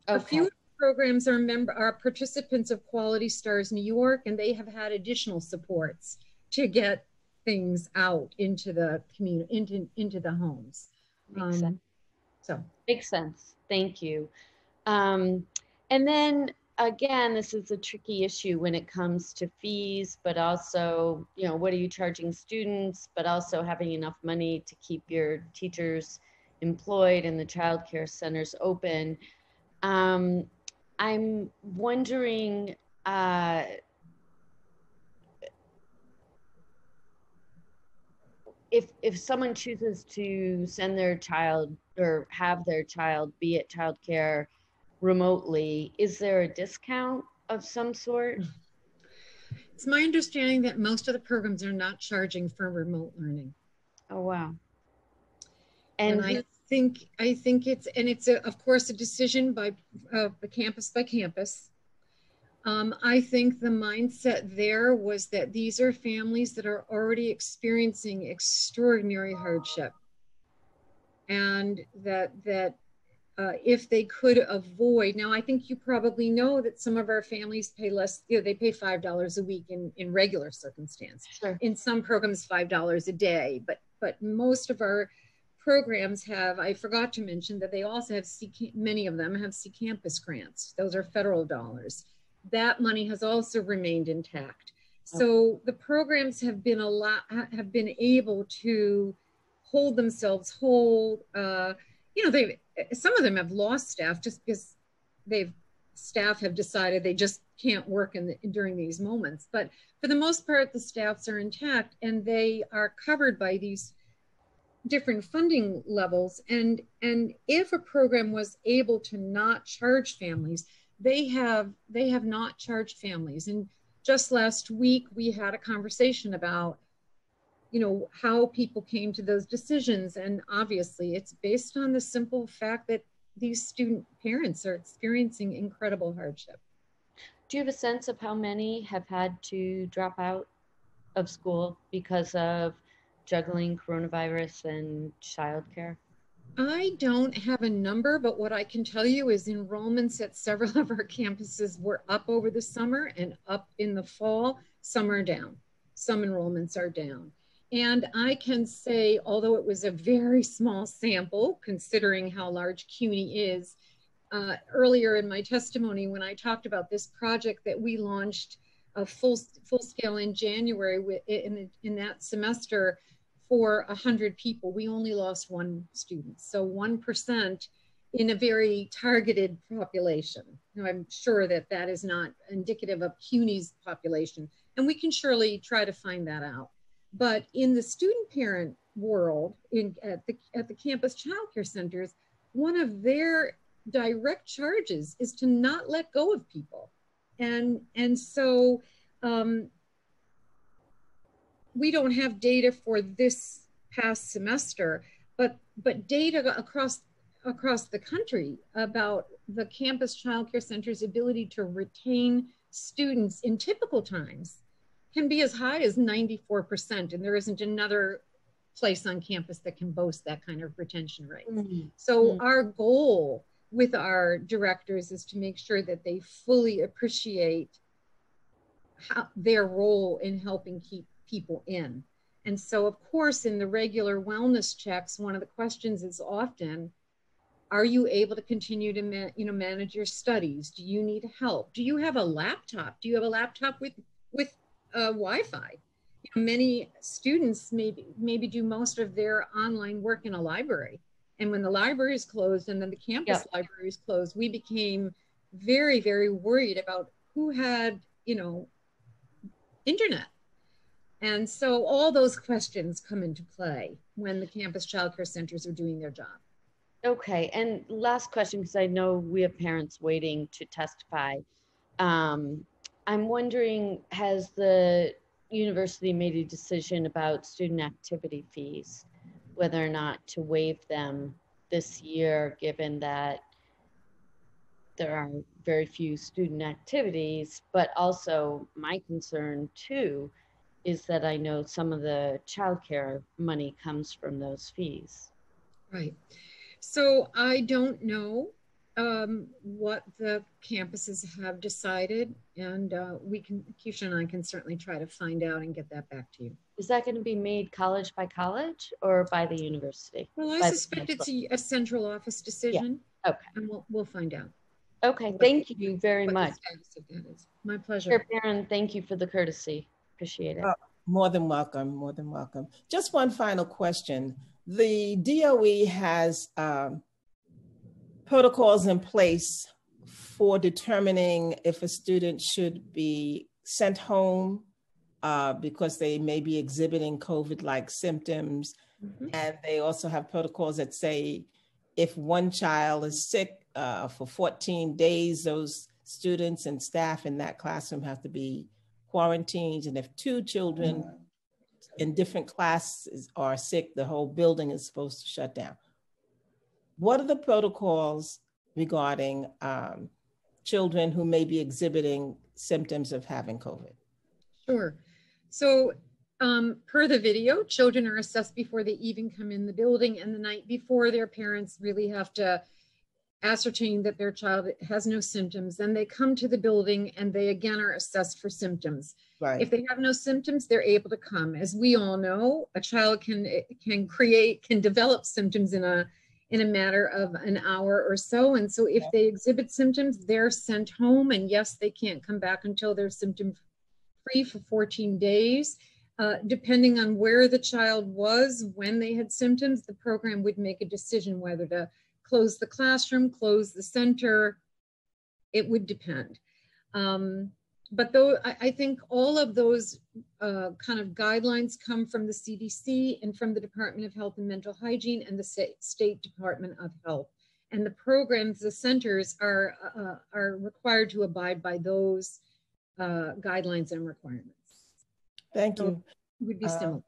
Okay. A few programs are member are participants of Quality Stars New York, and they have had additional supports to get things out into the community into into the homes.
Makes um, sense. So makes sense. Thank you. Um, and then again, this is a tricky issue when it comes to fees, but also, you know, what are you charging students, but also having enough money to keep your teachers employed and the child care centers open. Um, I'm wondering, uh, if if someone chooses to send their child or have their child be at childcare remotely, is there a discount of some sort?
It's my understanding that most of the programs are not charging for remote learning.
Oh, wow.
And, and I think, I think it's, and it's a, of course a decision by uh, the campus by campus. Um, I think the mindset there was that these are families that are already experiencing extraordinary hardship and that that uh, if they could avoid. Now, I think you probably know that some of our families pay less, you know, they pay $5 a week in, in regular circumstance.
Sure.
In some programs, $5 a day, but, but most of our programs have, I forgot to mention that they also have, C, many of them have CCAMPIS grants. Those are federal dollars. That money has also remained intact. So the programs have been a lot, have been able to hold themselves whole. Uh, you know, they some of them have lost staff just because they've staff have decided they just can't work in the, during these moments. But for the most part, the staffs are intact and they are covered by these different funding levels. And and if a program was able to not charge families, they have they have not charged families. And just last week we had a conversation about you know how people came to those decisions and obviously it's based on the simple fact that these student parents are experiencing incredible hardship
do you have a sense of how many have had to drop out of school because of juggling coronavirus and childcare
I don't have a number, but what I can tell you is enrollments at several [laughs] of our campuses were up over the summer and up in the fall. Some are down. Some enrollments are down. And I can say, although it was a very small sample, considering how large CUNY is, uh, earlier in my testimony when I talked about this project that we launched a full, full scale in January in, in that semester for 100 people, we only lost one student. So 1% in a very targeted population. Now, I'm sure that that is not indicative of CUNY's population, And we can surely try to find that out. But in the student parent world, in, at, the, at the campus childcare centers, one of their direct charges is to not let go of people. And, and so um, we don't have data for this past semester, but, but data across, across the country about the campus childcare center's ability to retain students in typical times can be as high as 94%. And there isn't another place on campus that can boast that kind of retention rate. Mm-hmm. So mm-hmm. our goal with our directors is to make sure that they fully appreciate how, their role in helping keep people in. And so, of course, in the regular wellness checks, one of the questions is often, are you able to continue to ma- you know manage your studies? Do you need help? Do you have a laptop? Do you have a laptop with with uh, Wi-Fi? You know, many students maybe maybe do most of their online work in a library, and when the library is closed and then the campus yeah. library is closed, we became very very worried about who had you know internet and so all those questions come into play when the campus childcare centers are doing their job.
Okay, and last question, because I know we have parents waiting to testify. Um, I'm wondering, has the university made a decision about student activity fees, whether or not to waive them this year, given that there are very few student activities, but also my concern too is that I know some of the childcare money comes from those fees.
Right. So I don't know um, what the campuses have decided, and uh, we can, Keisha and I can certainly try to find out and get that back to you.
Is that going to be made college by college or by the university?
Well, I
by
suspect it's a, a, central office decision.
Yeah. Okay.
And we'll, we'll find out.
Okay, what, thank you very much.
My pleasure.
Chair Barron, thank you for the courtesy. Appreciate it. Uh,
more than welcome, more than welcome. Just one final question. The DOE has um, protocols in place for determining if a student should be sent home uh, because they may be exhibiting COVID like symptoms. Mm-hmm. And they also have protocols that say if one child is sick uh, for 14 days, those students and staff in that classroom have to be quarantined. And if two children mm-hmm. in different classes are sick, the whole building is supposed to shut down. What are the protocols regarding um, children who may be exhibiting symptoms of having COVID?
Sure. So, um, per the video, children are assessed before they even come in the building, and the night before, their parents really have to ascertain that their child has no symptoms, then they come to the building and they again are assessed for symptoms. Right. If they have no symptoms, they're able to come. As we all know, a child can can create can develop symptoms in a in a matter of an hour or so. And so if they exhibit symptoms, they're sent home. And yes, they can't come back until they're symptom free for 14 days. Uh, depending on where the child was when they had symptoms, the program would make a decision whether to close the classroom, close the center. It would depend. Um, but though I, I, think all of those uh, kind of guidelines come from the CDC and from the Department of Health and Mental Hygiene and the State Department of Health. And the programs, the centers are, uh, are required to abide by those uh, guidelines and requirements.
Thank so you.
would be uh, similar.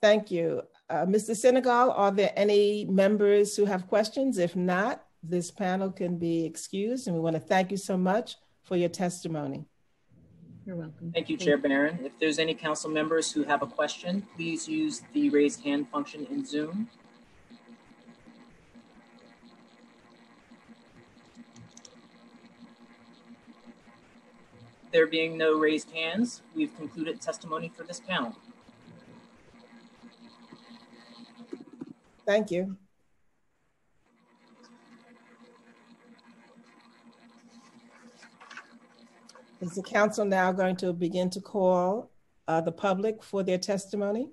Thank you. Uh, Mr. Senegal, are there any members who have questions? If not, this panel can be excused. And we want to thank you so much for your testimony.
You're welcome.
Thank you, Chair Barron. If there's any council members who have a question, please use the raised hand function in Zoom. There being no raised hands, we've concluded testimony for this panel.
Thank you. Is the council now going to begin to call uh, the public for their testimony?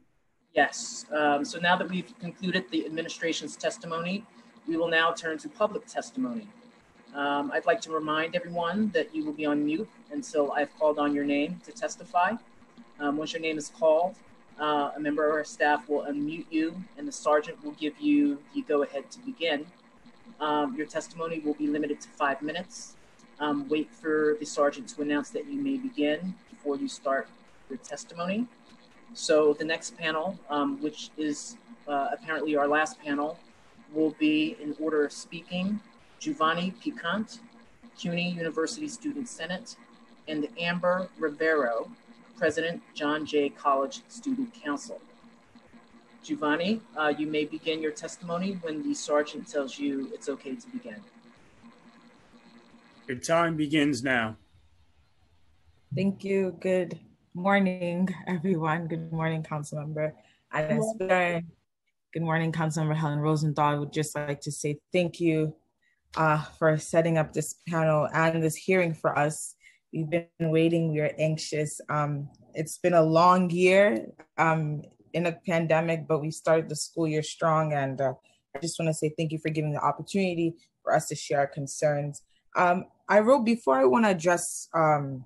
Yes. Um, so now that we've concluded the administration's testimony, we will now turn to public testimony. Um, I'd like to remind everyone that you will be on mute until I've called on your name to testify. Um, once your name is called, uh, a member of our staff will unmute you and the sergeant will give you the go ahead to begin. Um, your testimony will be limited to five minutes. Um, wait for the sergeant to announce that you may begin before you start your testimony. So the next panel, um, which is uh, apparently our last panel, will be in order of speaking, Giovanni Picant, CUNY University Student Senate, and Amber Rivero, President, John Jay College Student Council. Giovanni, uh, you may begin your testimony when the sergeant tells you it's okay to begin.
Your time begins now.
Thank you. Good morning, everyone. Good morning, Councilmember Inez Good morning, Councilmember Helen Rosenthal. I would just like to say thank you uh, for setting up this panel and this hearing for us. We've been waiting, we are anxious. Um, it's been a long year um, in a pandemic, but we started the school year strong. And uh, I just want to say thank you for giving the opportunity for us to share our concerns. Um, I wrote before I want to address um,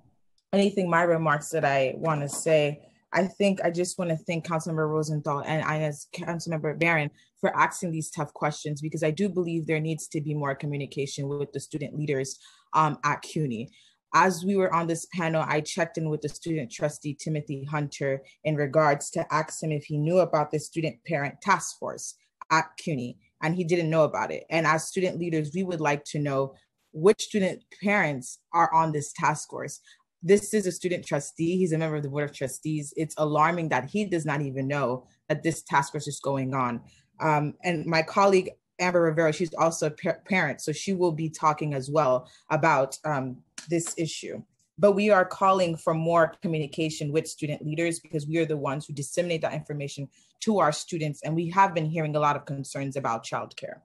anything, my remarks that I want to say. I think I just want to thank Councilmember Rosenthal and I as Councilmember Barron for asking these tough questions because I do believe there needs to be more communication with the student leaders um, at CUNY. As we were on this panel, I checked in with the student trustee, Timothy Hunter, in regards to ask him if he knew about the student parent task force at CUNY, and he didn't know about it. And as student leaders, we would like to know which student parents are on this task force this is a student trustee. He's a member of the board of trustees. It's alarming that he does not even know that this task force is going on. Um, and my colleague Amber Rivera, she's also a parent, so she will be talking as well about um, this issue. But we are calling for more communication with student leaders because we are the ones who disseminate that information to our students, and we have been hearing a lot of concerns about childcare.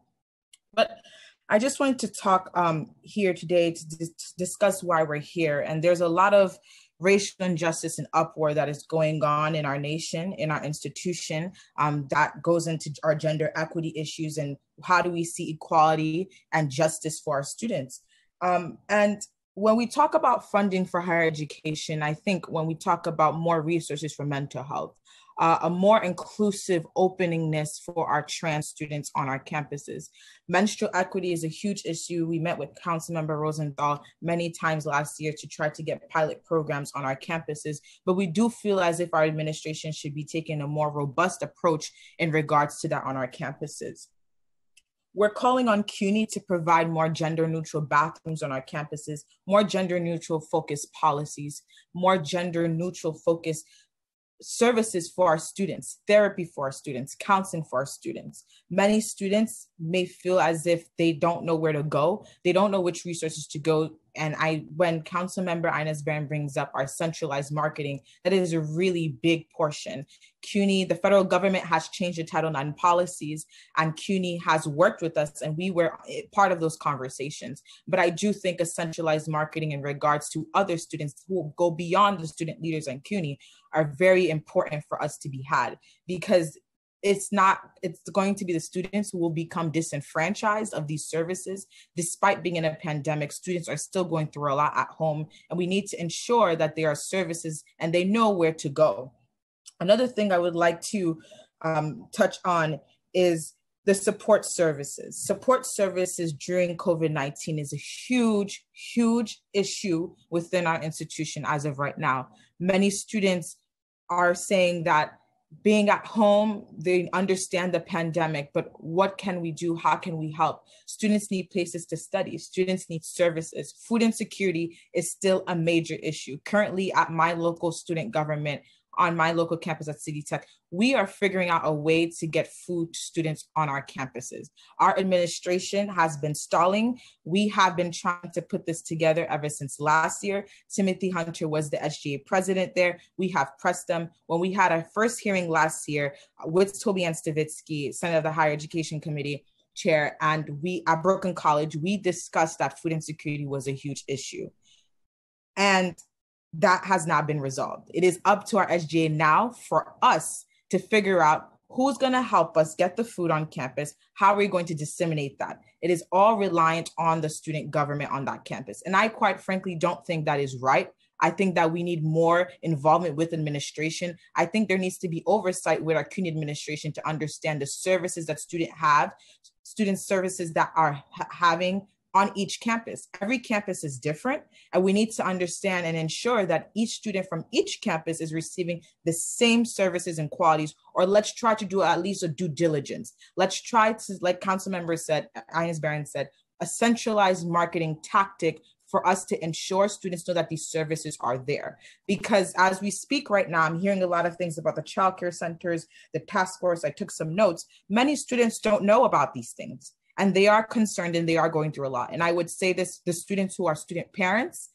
But I just wanted to talk um, here today to, to discuss why we're here. And there's a lot of racial injustice and uproar that is going on in our nation, in our institution, um, that goes into our gender equity issues and how do we see equality and justice for our students. Um, and when we talk about funding for higher education, I think when we talk about more resources for mental health, uh, a more inclusive openingness for our trans students on our campuses. Menstrual equity is a huge issue. We met with Councilmember Rosenthal many times last year to try to get pilot programs on our campuses, but we do feel as if our administration should be taking a more robust approach in regards to that on our campuses. We're calling on CUNY to provide more gender neutral bathrooms on our campuses, more gender neutral focused policies, more gender neutral focused services for our students, therapy for our students, counseling for our students. Many students may feel as if they don't know where to go. They don't know which resources to go. And I, when Council Member Inez Barron brings up our centralized marketing, that is a really big portion. CUNY, the federal government has changed the Title IX policies, and CUNY has worked with us, and we were eh, part of those conversations. But I do think a centralized marketing in regards to other students who go beyond the student leaders and CUNY are very important for us to be had because it's not it's going to be the students who will become disenfranchised of these services. Despite being in a pandemic students are still going through a lot at home and we need to ensure that there are services and they know where to go. Another thing i would like to um, touch on is the support services. Support services during covid-19 is a huge huge issue within our institution as of right now. Many students are saying that being at home, they understand the pandemic, but what can we do? How can we help? Students need places to study, students need services. Food insecurity is still a major issue. Currently, at my local student government, on my local campus at City Tech, we are figuring out a way to get food to students on our campuses. Our administration has been stalling. We have been trying to put this together ever since last year. Timothy Hunter was the SGA president there. We have pressed them. When we had our first hearing last year with Toby Ann Stavisky, Senate of the Higher Education Committee, chair and we at Brooklyn College, we discussed that food insecurity was a huge issue. And that has not been resolved. It is up to our SGA now for us to figure out Who's going to help us get the food on campus? How are we going to disseminate that? It is all reliant on the student government on that campus. And I quite frankly don't think that is right. I think that we need more involvement with administration. I think there needs to be oversight with our CUNY administration to understand the services that students have, student services that are ha- having on each campus. Every campus is different, and we need to understand and ensure that each student from each campus is receiving the same services and qualities, or let's try to do at least a due diligence. Let's try to, like council member said, Inez Barron said, a centralized marketing tactic for us to ensure students know that these services are there. Because as we speak right now, I'm hearing a lot of things about the childcare centers, the task force. I took some notes. Many students don't know about these things and they are concerned and they are going through a lot. And I would say this the students who are student parents,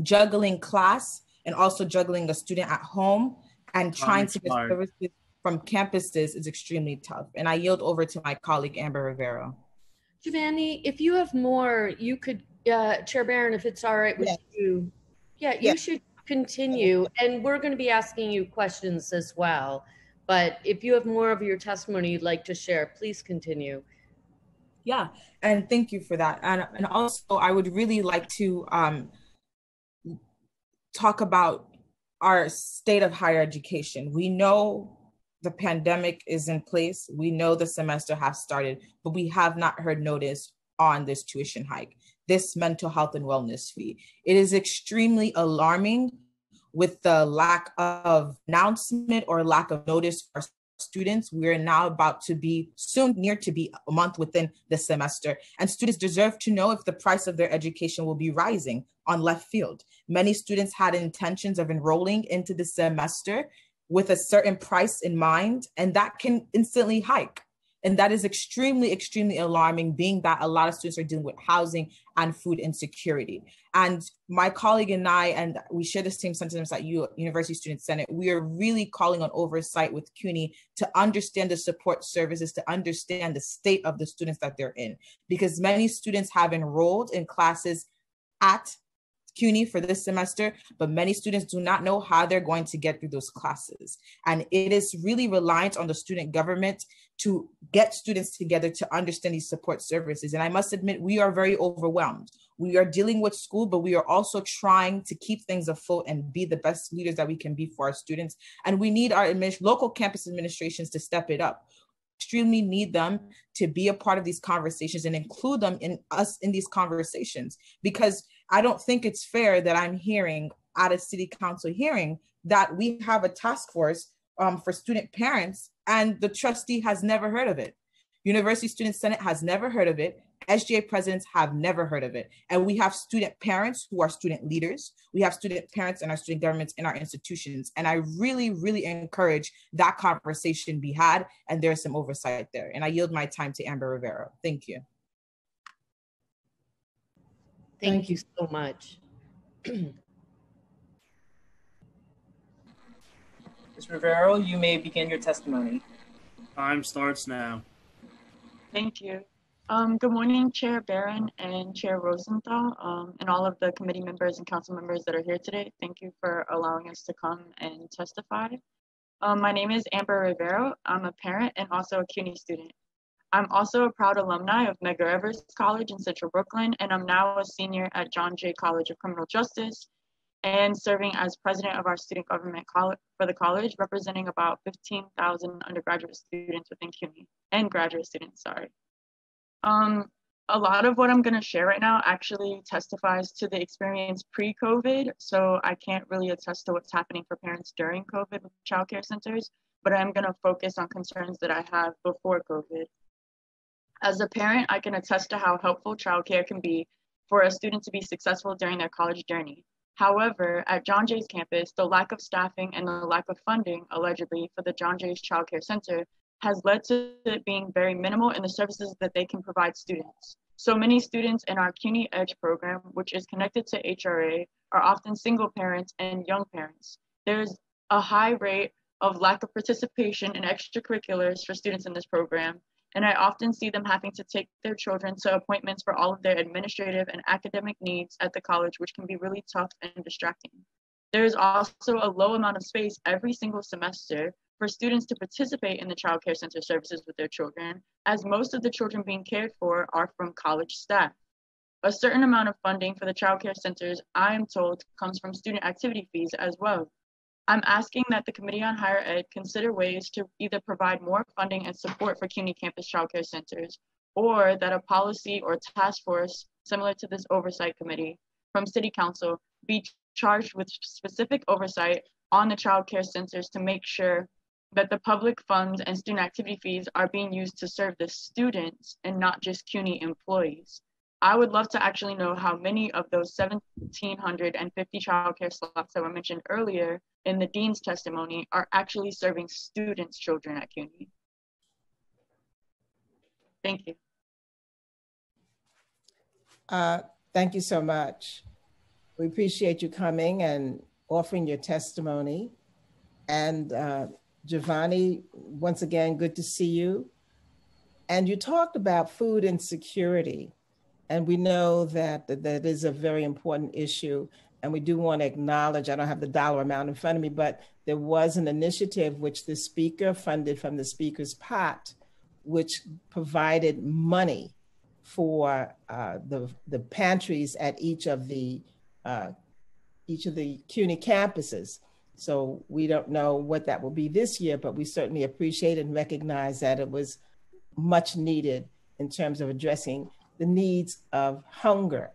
juggling class and also juggling a student at home and trying to get services from campuses is extremely tough. And I yield over to my colleague Amber Rivera.
Giovanni, if you have more, you could, uh, Chair Barron, if it's all right with yes. you. Yeah, you yes. should continue. And we're going to be asking you questions as well. But if you have more of your testimony you'd like to share, please continue.
Yeah, and thank you for that. And, and also, I would really like to um, talk about our state of higher education. We know the pandemic is in place. We know the semester has started, but we have not heard notice on this tuition hike, this mental health and wellness fee. It is extremely alarming with the lack of announcement or lack of notice for students. We're now about to be soon near to be a month within the semester, and students deserve to know if the price of their education will be rising on left field. Many students had intentions of enrolling into the semester with a certain price in mind, and that can instantly hike. And that is extremely, extremely alarming, being that a lot of students are dealing with housing and food insecurity. And my colleague and I, and we share the same sentiments at U- University Student Senate, we are really calling on oversight with CUNY to understand the support services, to understand the state of the students that they're in. Because many students have enrolled in classes at CUNY for this semester, but many students do not know how they're going to get through those classes. And it is really reliant on the student government to get students together to understand these support services. And I must admit, we are very overwhelmed. We are dealing with school, but we are also trying to keep things afloat and be the best leaders that we can be for our students. And we need our local campus administrations to step it up extremely need them to be a part of these conversations and include them in us in these conversations because I don't think it's fair that I'm hearing at a city council hearing that we have a task force um, for student parents and the trustee has never heard of it. University Student Senate has never heard of it. SGA presidents have never heard of it. And we have student parents who are student leaders. We have student parents and our student governments in our institutions. And I really, really encourage that conversation be had. And there's some oversight there. And I yield my time to Amber Rivera. Thank you.
Thank you so much. [clears throat]
Ms. Rivero, you may begin your testimony.
Time starts now.
Thank you. Um, good morning, Chair Barron and Chair Rosenthal, um, and all of the committee members and council members that are here today. Thank you for allowing us to come and testify. Um, my name is Amber Rivero. I'm a parent and also a CUNY student. I'm also a proud alumni of Medgar Evers College in Central Brooklyn, and I'm now a senior at John Jay College of Criminal Justice and serving as president of our student government for the college, representing about 15,000 undergraduate students within CUNY and graduate students, sorry. Um, a lot of what I'm gonna share right now actually testifies to the experience pre-COVID, so I can't really attest to what's happening for parents during COVID with childcare centers, but I'm gonna focus on concerns that I have before COVID. As a parent, I can attest to how helpful childcare can be for a student to be successful during their college journey. However, at John Jay's campus, the lack of staffing and the lack of funding, allegedly, for the John Jay's Child Care Center has led to it being very minimal in the services that they can provide students. So many students in our CUNY Edge program, which is connected to HRA, are often single parents and young parents. There's a high rate of lack of participation in extracurriculars for students in this program, and I often see them having to take their children to appointments for all of their administrative and academic needs at the college, which can be really tough and distracting. There is also a low amount of space every single semester for students to participate in the child care center services with their children, as most of the children being cared for are from college staff. A certain amount of funding for the child care centers, I am told, comes from student activity fees as well. I'm asking that the Committee on Higher Ed consider ways to either provide more funding and support for CUNY campus childcare centers, or that a policy or task force similar to this oversight committee from City Council be charged with specific oversight on the childcare centers to make sure that the public funds and student activity fees are being used to serve the students and not just CUNY employees. I would love to actually know how many of those 1,750 childcare slots that were mentioned earlier in the dean's testimony are actually serving students' children at CUNY. Thank you.
Uh, thank you so much. We appreciate you coming and offering your testimony. And uh, Giovanni, once again, good to see you. And you talked about food insecurity. And we know that that is a very important issue. And we do want to acknowledge, I don't have the dollar amount in front of me, but there was an initiative which the speaker funded from the speaker's pot, which provided money for uh, the, the pantries at each of the uh, each of the CUNY campuses. So we don't know what that will be this year, but we certainly appreciate and recognize that it was much needed in terms of addressing the needs of hunger.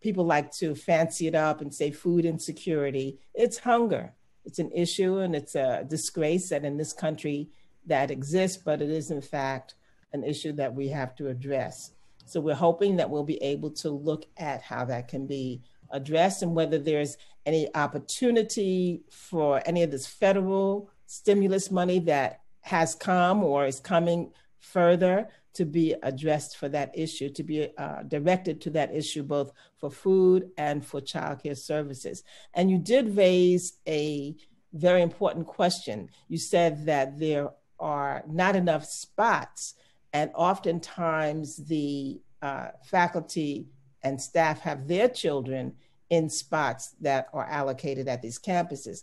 People like to fancy it up and say food insecurity. It's hunger. It's an issue and it's a disgrace that in this country that exists, but it is in fact an issue that we have to address. So we're hoping that we'll be able to look at how that can be addressed and whether there's any opportunity for any of this federal stimulus money that has come or is coming further to be addressed for that issue, to be uh, directed to that issue, both for food and for childcare services. And you did raise a very important question. You said that there are not enough spots, and oftentimes the uh, faculty and staff have their children in spots that are allocated at these campuses.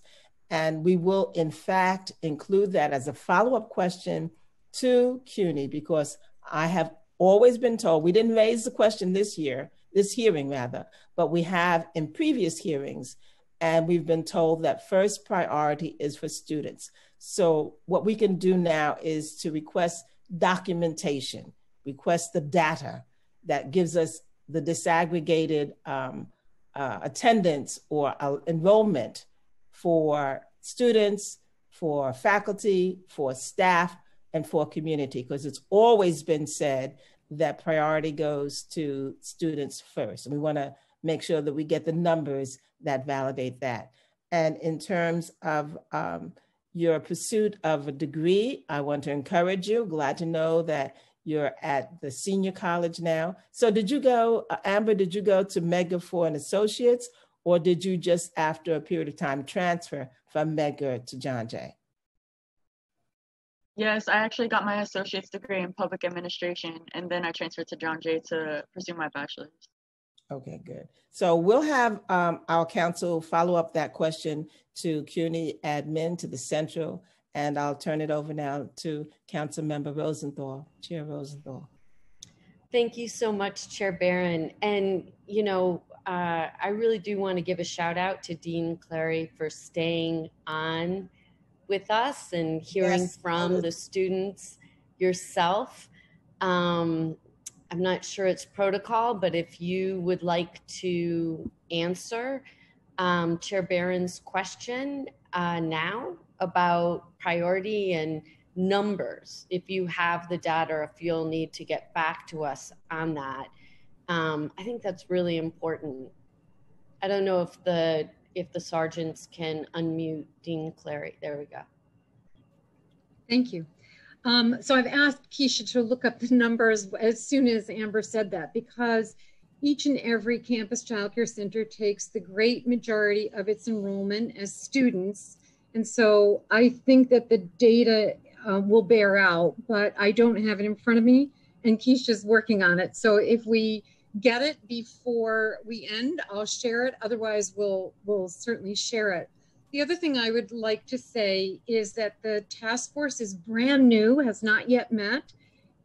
And we will, in fact, include that as a follow up question to CUNY because I have always been told we didn't raise the question this year, this hearing rather, but we have in previous hearings. And we've been told that first priority is for students. So, what we can do now is to request documentation, request the data that gives us the disaggregated um, uh, attendance or uh, enrollment for students, for faculty, for staff, and for community, because it's always been said that priority goes to students first. And we want to make sure that we get the numbers that validate that. And in terms of um, your pursuit of a degree, I want to encourage you. Glad to know that you're at the senior college now. So did you go, uh, Amber, did you go to Medgar for an associate's or did you just after a period of time transfer from Medgar to John Jay?
Yes, I actually got my associate's degree in public administration and then I transferred to John Jay to pursue my bachelor's.
Okay, good. So we'll have um, our council follow up that question to CUNY admin, to the central, and I'll turn it over now to Council Member Rosenthal, Chair Rosenthal.
Thank you so much, Chair Barron. And, you know, uh, I really do want to give a shout out to Dean Cleary for staying on with us and hearing yes, from the students yourself. Um, I'm not sure it's protocol, but if you would like to answer um, Chair Barron's question uh, now, about priority and numbers if you have the data or if you'll need to get back to us on that um, i think that's really important i don't know if the if the sergeants can unmute dean cleary. There we go.
Thank you. Um, so i've asked keisha to look up the numbers as soon as amber said that because each and every campus childcare center takes the great majority of its enrollment as students. And so I think that the data uh, will bear out, but I don't have it in front of me and Keisha's working on it. So if we get it before we end, I'll share it. Otherwise, we'll, we'll certainly share it the other thing I would like to say is that the task force is brand new, has not yet met.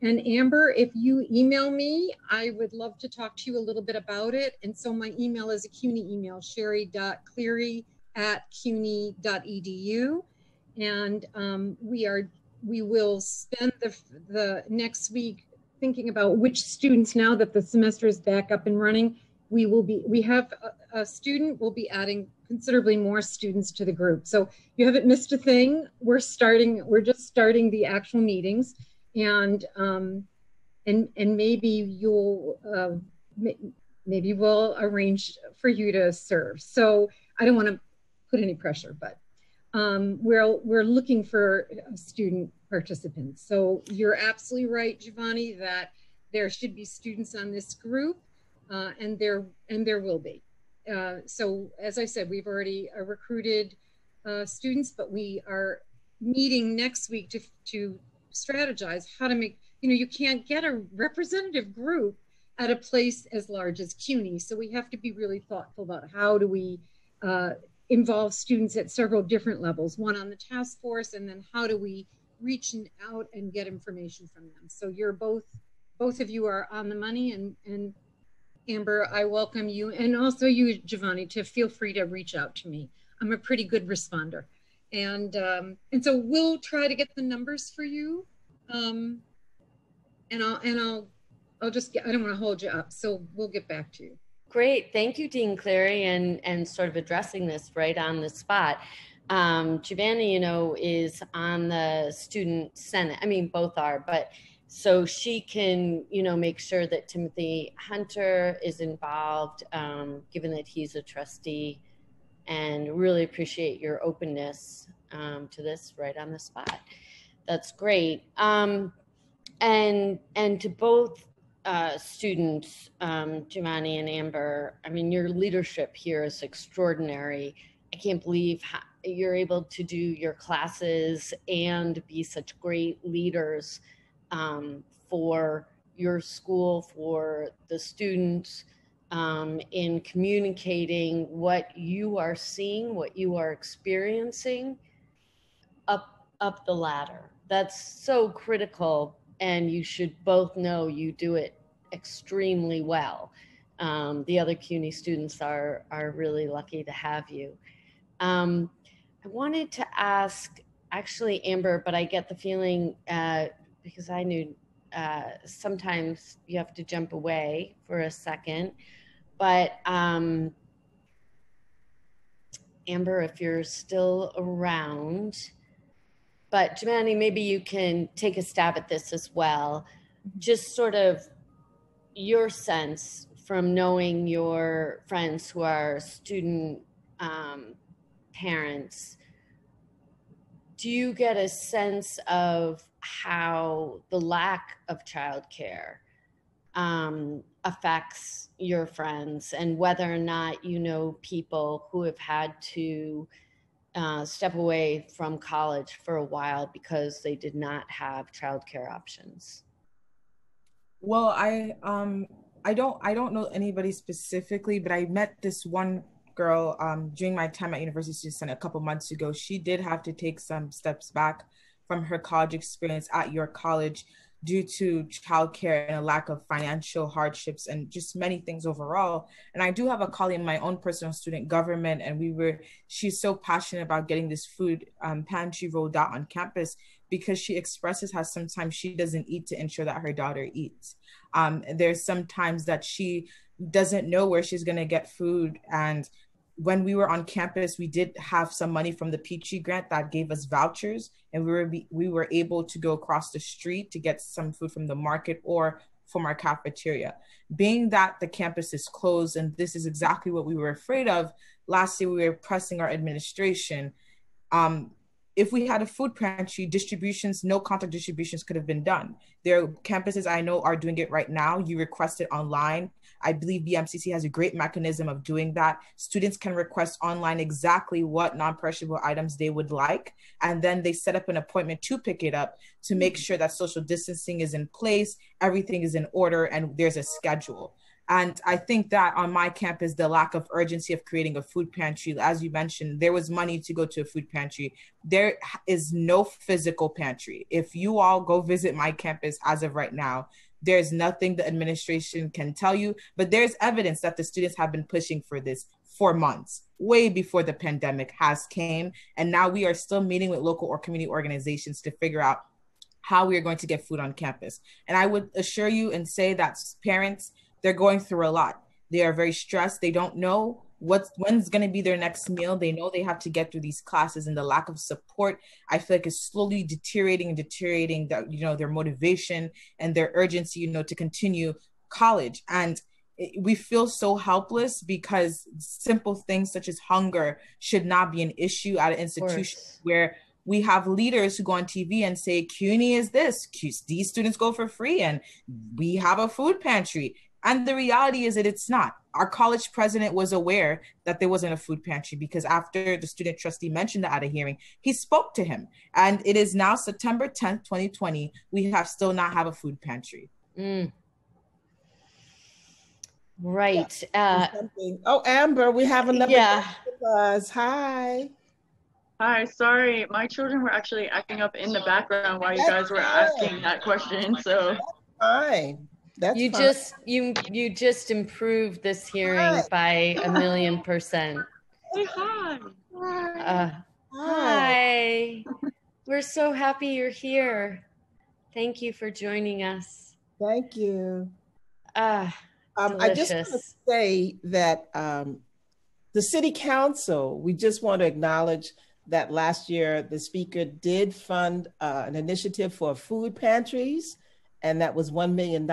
And Amber, if you email me, I would love to talk to you a little bit about it. And so my email is a CUNY email, sherry.cleary at cuny.edu. And um, we are we will spend the, the next week thinking about which students now that the semester is back up and running we will be we have a, a, student we'll be adding considerably more students to the group. So you haven't missed a thing. We're starting we're just starting the actual meetings. And um and and maybe you'll uh, maybe we'll arrange for you to serve. So i don't want to put any pressure but um, we're, we're looking for a student participants. So you're absolutely right, Giovanni, that there should be students on this group uh, and there and there will be. Uh, so as I said, we've already uh, recruited uh, students, but we are meeting next week to, to strategize how to make, you know, you can't get a representative group at a place as large as CUNY. So we have to be really thoughtful about how do we uh, involve students at several different levels, one on the task force, and then how do we reach out and get information from them. So you're both, both of you are on the money and, and Amber, I welcome you and also you, Giovanni, to feel free to reach out to me. I'm a pretty good responder. And, um, and so we'll try to get the numbers for you. Um, and I'll, and I'll, I'll just get, I don't want to hold you up. So we'll get back to you.
Great. Thank you, Dean Cleary, and, and sort of addressing this right on the spot. Um, Giovanni, you know, is on the student senate. I mean, both are, but so she can, you know, make sure that Timothy Hunter is involved, um, given that he's a trustee, and really appreciate your openness um, to this right on the spot. That's great. Um, and and to both uh, students, um, Giovanni and Amber, I mean, your leadership here is extraordinary. I can't believe how you're able to do your classes and be such great leaders um, for your school, for the students, um, in communicating what you are seeing, what you are experiencing up up the ladder. That's so critical and you should both know you do it extremely well. Um, the other CUNY students are, are really lucky to have you. Um, I wanted to ask, actually, Amber, but I get the feeling uh, because I knew uh, sometimes you have to jump away for a second. But um, Amber, if you're still around, but Giovanni, maybe you can take a stab at this as well. Just sort of your sense from knowing your friends who are student um, parents. Do you get a sense of how the lack of childcare um, affects your friends and whether or not you know people who have had to uh, step away from college for a while because they did not have childcare options?
Well, I um I don't I don't know anybody specifically, but I met this one girl um during my time at University Student Senate a couple months ago. She did have to take some steps back from her college experience at your college due to childcare and a lack of financial hardships and just many things overall. And I do have a colleague in my own personal student government, and we were she's so passionate about getting this food um, pantry rolled out on campus because she expresses how sometimes she doesn't eat to ensure that her daughter eats. Um, there's sometimes that she doesn't know where she's going to get food and when we were on campus, we did have some money from the Peachy grant that gave us vouchers, and we were we were able to go across the street to get some food from the market or from our cafeteria. Being that the campus is closed, and this is exactly what we were afraid of. Last year, we were pressing our administration. Um, if we had a food pantry, distributions, no contact distributions could have been done. There are campuses I know are doing it right now. You request it online. I believe BMCC has a great mechanism of doing that. Students can request online exactly what non perishable items they would like, and then they set up an appointment to pick it up to make sure that social distancing is in place, everything is in order, and there's a schedule. And I think that on my campus, the lack of urgency of creating a food pantry, as you mentioned, there was money to go to a food pantry. There is no physical pantry. If you all go visit my campus as of right now, there's nothing the administration can tell you, but there's evidence that the students have been pushing for this for months, way before the pandemic has came. And now we are still meeting with local or community organizations to figure out how we are going to get food on campus. And I would assure you and say that parents, they're going through a lot. They are very stressed. They don't know what's when's going to be their next meal. They know they have to get through these classes and the lack of support, I feel like is slowly deteriorating and deteriorating that, you know, their motivation and their urgency, you know, to continue college. And we feel so helpless because simple things such as hunger should not be an issue at an institution where we have leaders who go on TV and say CUNY is this, these students go for free, and we have a food pantry. And the reality is that it's not. Our college president was aware that there wasn't a food pantry because after the student trustee mentioned that at a hearing, he spoke to him. And it is now September 10th, 2020. We have still not have a food pantry.
Mm. Right. Uh,
oh, Amber, we have another
yeah.
us. Hi.
Hi, sorry, my children were actually acting up in the background while you guys were asking that question. So
fine. That's
you
fine.
just you you just improved this hearing hi. by a million percent.
Say hi.
Uh, hi. We're so happy you're here. Thank you for joining us.
Thank you.
Ah. Uh,
um, I just want to say that um, the city council, we just want to acknowledge that last year the speaker did fund uh, an initiative for food pantries, and that was $1 million.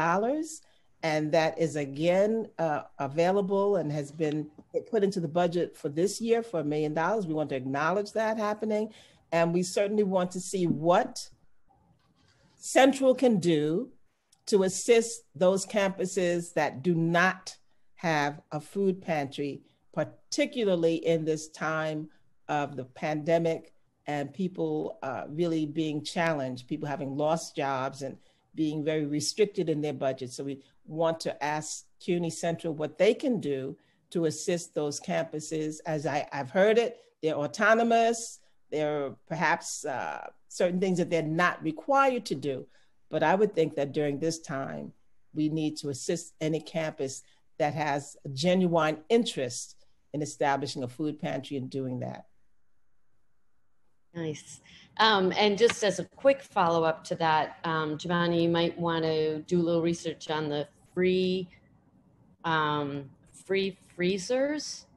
And that is again uh, available and has been put into the budget for this year for a million dollars. We want to acknowledge that happening. And we certainly want to see what Central can do to assist those campuses that do not have a food pantry, particularly in this time of the pandemic and people uh, really being challenged, people having lost jobs and being very restricted in their budget. So we want to ask CUNY Central what they can do to assist those campuses. As I, have heard it, they're autonomous. There are perhaps uh, certain things that they're not required to do. But I would think that during this time, we need to assist any campus that has a genuine interest in establishing a food pantry and doing that.
Nice. Um, and just as a quick follow up to that, um, Giovanni, you might want to do a little research on the free um, free freezers.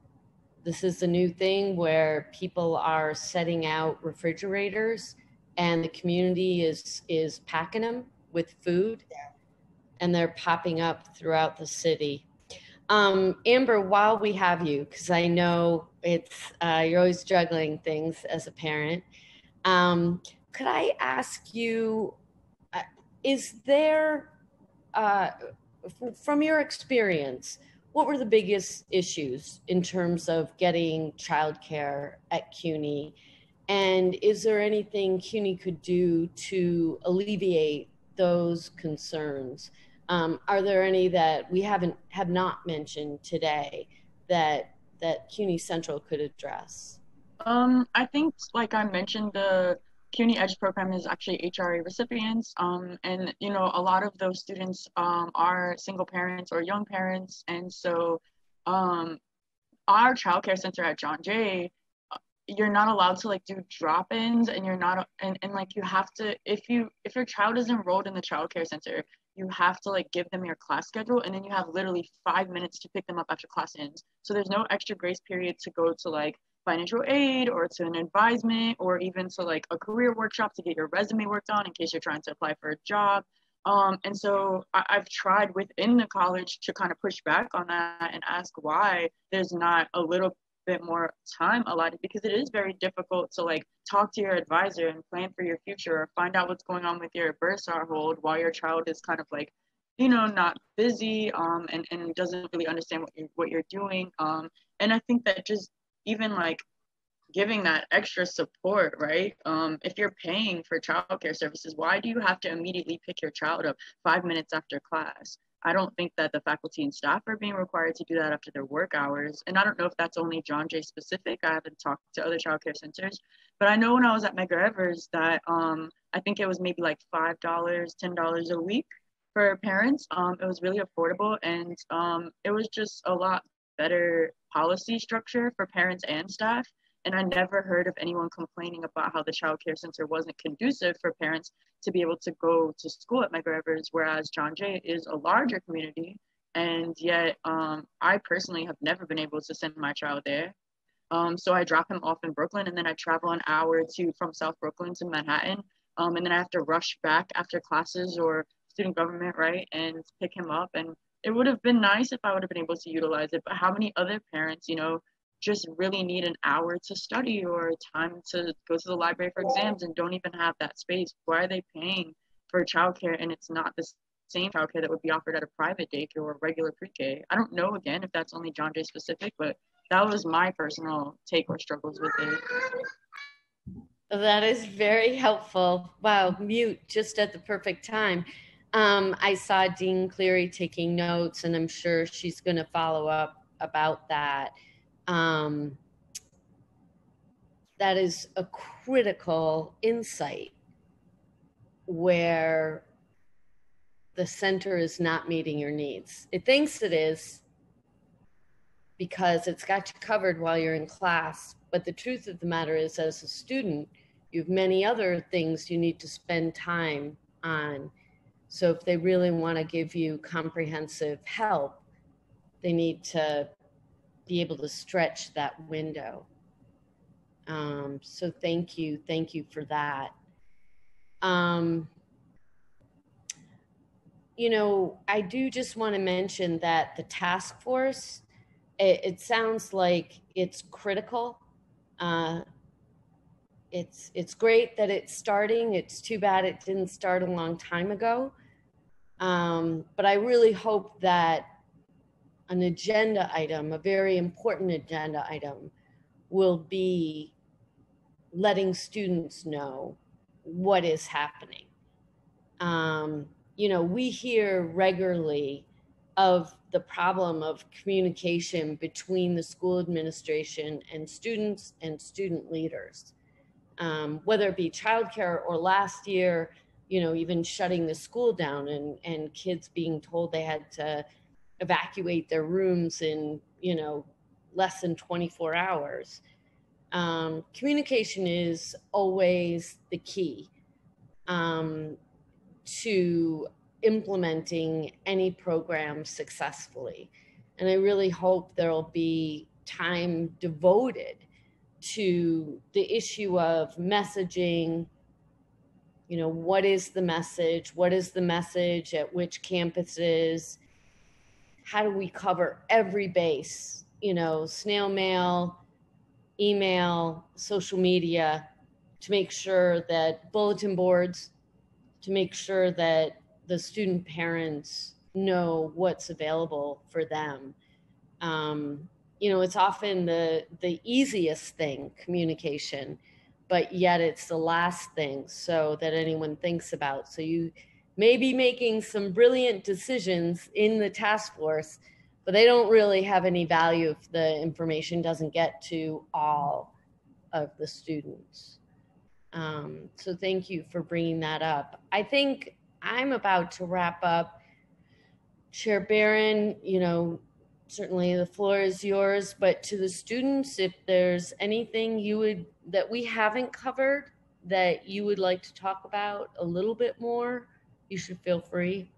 This is a new thing where people are setting out refrigerators and the community is is packing them with food and they're popping up throughout the city um, amber while we have you because i know it's uh, you're always juggling things as a parent um, could i ask you uh, is there uh, from your experience what were the biggest issues in terms of getting childcare at cuny and is there anything CUNY could do to alleviate those concerns? Um, are there any that we haven't have not mentioned today that that CUNY Central could address?
Um, I think, like I mentioned, the CUNY Edge program is actually HRA recipients, um, and you know a lot of those students um, are single parents or young parents, and so um, our childcare center at John Jay you're not allowed to like do drop-ins and you're not and, and like you have to if you if your child is enrolled in the childcare center you have to like give them your class schedule and then you have literally five minutes to pick them up after class ends. So there's no extra grace period to go to like financial aid or to an advisement or even to like a career workshop to get your resume worked on in case you're trying to apply for a job. Um, and so I, have tried within the college to kind of push back on that and ask why there's not a little bit more time allotted because it is very difficult to like talk to your advisor and plan for your future or find out what's going on with your bursar hold while your child is kind of like you know not busy um and, and doesn't really understand what you're, what you're doing. Um and i think that just even like giving that extra support right um if you're paying for childcare services why do you have to immediately pick your child up five minutes after class I don't think that the faculty and staff are being required to do that after their work hours. And I don't know if that's only John Jay specific. I haven't talked to other childcare centers, but I know when I was at Medgar Evers that um, I think it was maybe like $5, $10 a week for parents. Um, it was really affordable and um, it was just a lot better policy structure for parents and staff. And I never heard of anyone complaining about how the child care center wasn't conducive for parents to be able to go to school at Medgar Evers, whereas John Jay is a larger community. And yet, um, I personally have never been able to send my child there. Um, so I drop him off in Brooklyn and then I travel an hour to from South Brooklyn to Manhattan. Um, and then I have to rush back after classes or student government, right, and pick him up. And it would have been nice if I would have been able to utilize it. But how many other parents, you know, just really need an hour to study or time to go to the library for exams and don't even have that space. Why are they paying for childcare and it's not the same childcare that would be offered at a private daycare or regular pre-K? I don't know again if that's only John Jay specific, but that was my personal take or struggles with it.
That is very helpful. Wow, mute just at the perfect time. Um, I saw Dean Cleary taking notes, and I'm sure she's going to follow up about that um, that is a critical insight where the center is not meeting your needs. It thinks it is because it's got you covered while you're in class. But the truth of the matter is, as a student, you have many other things you need to spend time on. So if they really want to give you comprehensive help, they need to be able to stretch that window. Um, so thank you, thank you for that. Um, you know, I do just want to mention that the task force, it, it sounds like it's critical. Uh, it's it's great that it's starting. It's too bad it didn't start a long time ago. Um, but I really hope that an agenda item, a very important agenda item, will be letting students know what is happening. Um, you know, we hear regularly of the problem of communication between the school administration and students and student leaders, um, whether it be childcare or last year, you know, even shutting the school down and, and kids being told they had to evacuate their rooms in you know less than 24 hours. Um, communication is always the key um, to implementing any program successfully. And i really hope there will be time devoted to the issue of messaging you know what is the message what is the message at which campuses how do we cover every base, you know, snail mail, email, social media to make sure that bulletin boards, to make sure that the student parents know what's available for them. Um, you know, it's often the the easiest thing, communication, but yet it's the last thing so that anyone thinks about. So you may be making some brilliant decisions in the task force, but they don't really have any value if the information doesn't get to all of the students. Um, so thank you for bringing that up. I think I'm about to wrap up. Chair Barron, you know, certainly the floor is yours, but to the students, if there's anything you would, that we haven't covered that you would like to talk about a little bit more, you should feel free.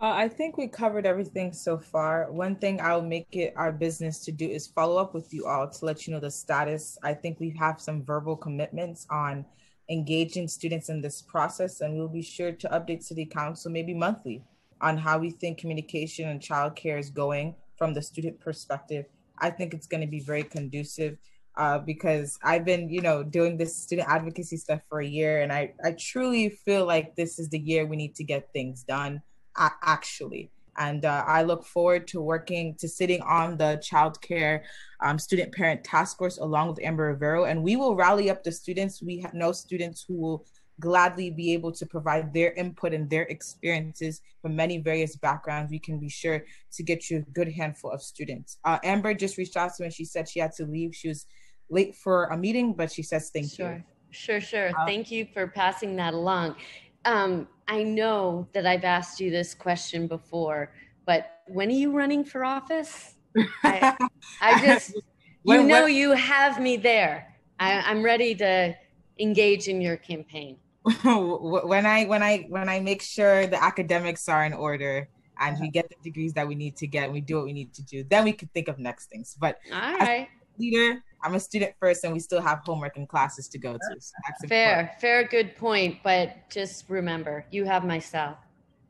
Uh, I think we covered everything so far. One thing I'll make it our business to do is follow up with you all to let you know the status. I think we have some verbal commitments on engaging students in this process, and we'll be sure to update City Council maybe monthly on how we think communication and childcare is going from the student perspective. I think it's going to be very conducive uh, because I've been, you know, doing this student advocacy stuff for a year, and I, I truly feel like this is the year we need to get things done, actually. And uh, I look forward to working, to sitting on the child care um, student parent task force along with Amber Rivero, and we will rally up the students. We have no students who will gladly be able to provide their input and their experiences from many various backgrounds. We can be sure to get you a good handful of students. Uh, Amber just reached out to me she said she had to leave. She was late for a meeting, but she says thank
sure.
you.
Sure, sure.
Uh,
Thank you for passing that along. Um, I know that I've asked you this question before, but when are you running for office? I, I [laughs] just, you
When-
know,
when-
you have me there. I, I'm ready to engage in your campaign. [laughs]
when I when I when I make sure the academics are in order and we get the degrees that we need to get and we do what we need to do, then we can think of next things. But
All
as
right.
a leader, I'm a student first and we still have homework and classes to go to. So that's
Fair, fair, good point. But just remember, you have myself.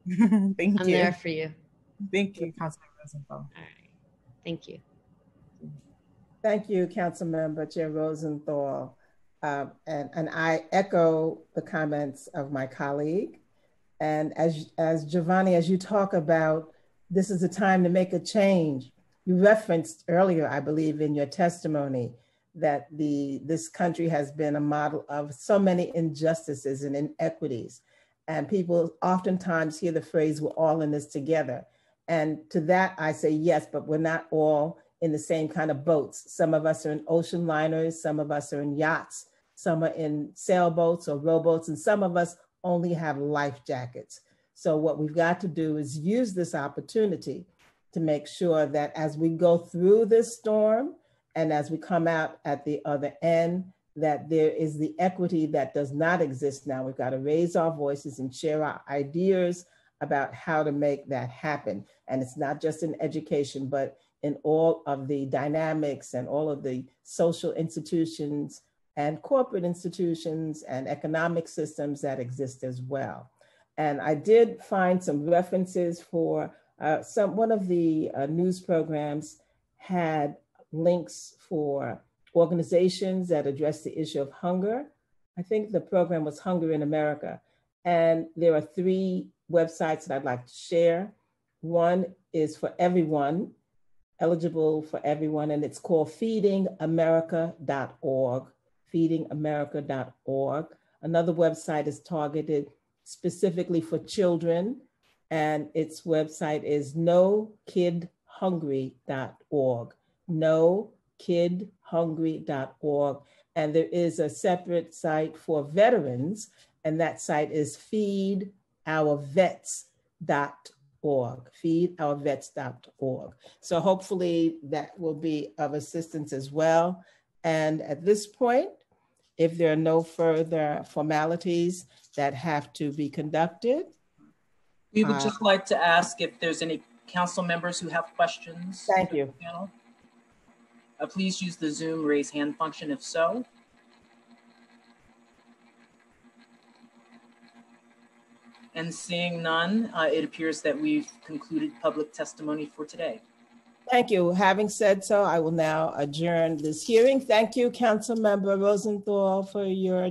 cell.
important. [laughs] Thank
I'm
you.
there for you.
Thank you, Councilman Rosenthal.
All right. Thank you.
Thank you, Councilmember Chair Rosenthal. Um, and, and I echo the comments of my colleague. And as, as Giovanni, as you talk about this is a time to make a change, you referenced earlier, I believe, in your testimony that the this country has been a model of so many injustices and inequities. And people oftentimes hear the phrase, we're all in this together. And to that, I say yes, but we're not all in the same kind of boats. Some of us are in ocean liners, some of us are in yachts, some are in sailboats or rowboats, and some of us only have life jackets. So, what we've got to do is use this opportunity to make sure that as we go through this storm and as we come out at the other end, that there is the equity that does not exist now. We've got to raise our voices and share our ideas about how to make that happen. And it's not just in education, but in all of the dynamics and all of the social institutions and corporate institutions and economic systems that exist as well. And I did find some references for uh, some, one of the uh, news programs had links for organizations that address the issue of hunger. I think the program was Hunger in America. And there are three websites that I'd like to share. One is for everyone, eligible for everyone, and it's called feedingamerica.org, feedingamerica.org. Another website is targeted specifically for children, and its website is nokidhungry.org, nokidhungry.org. And there is a separate site for veterans, and that site is feedourvets.org, feedourvets.org. So hopefully that will be of assistance as well. And at this point, if there are no further formalities that have to be conducted,
We would
Uh,
just like to ask if there's any council members who have questions.
Thank you.
panel. Uh, please use the Zoom raise hand function if so. And seeing none, uh, it appears that we've concluded public testimony for today.
Thank you. Having said so, I will now adjourn this hearing. Thank you, Councilmember Rosenthal, for your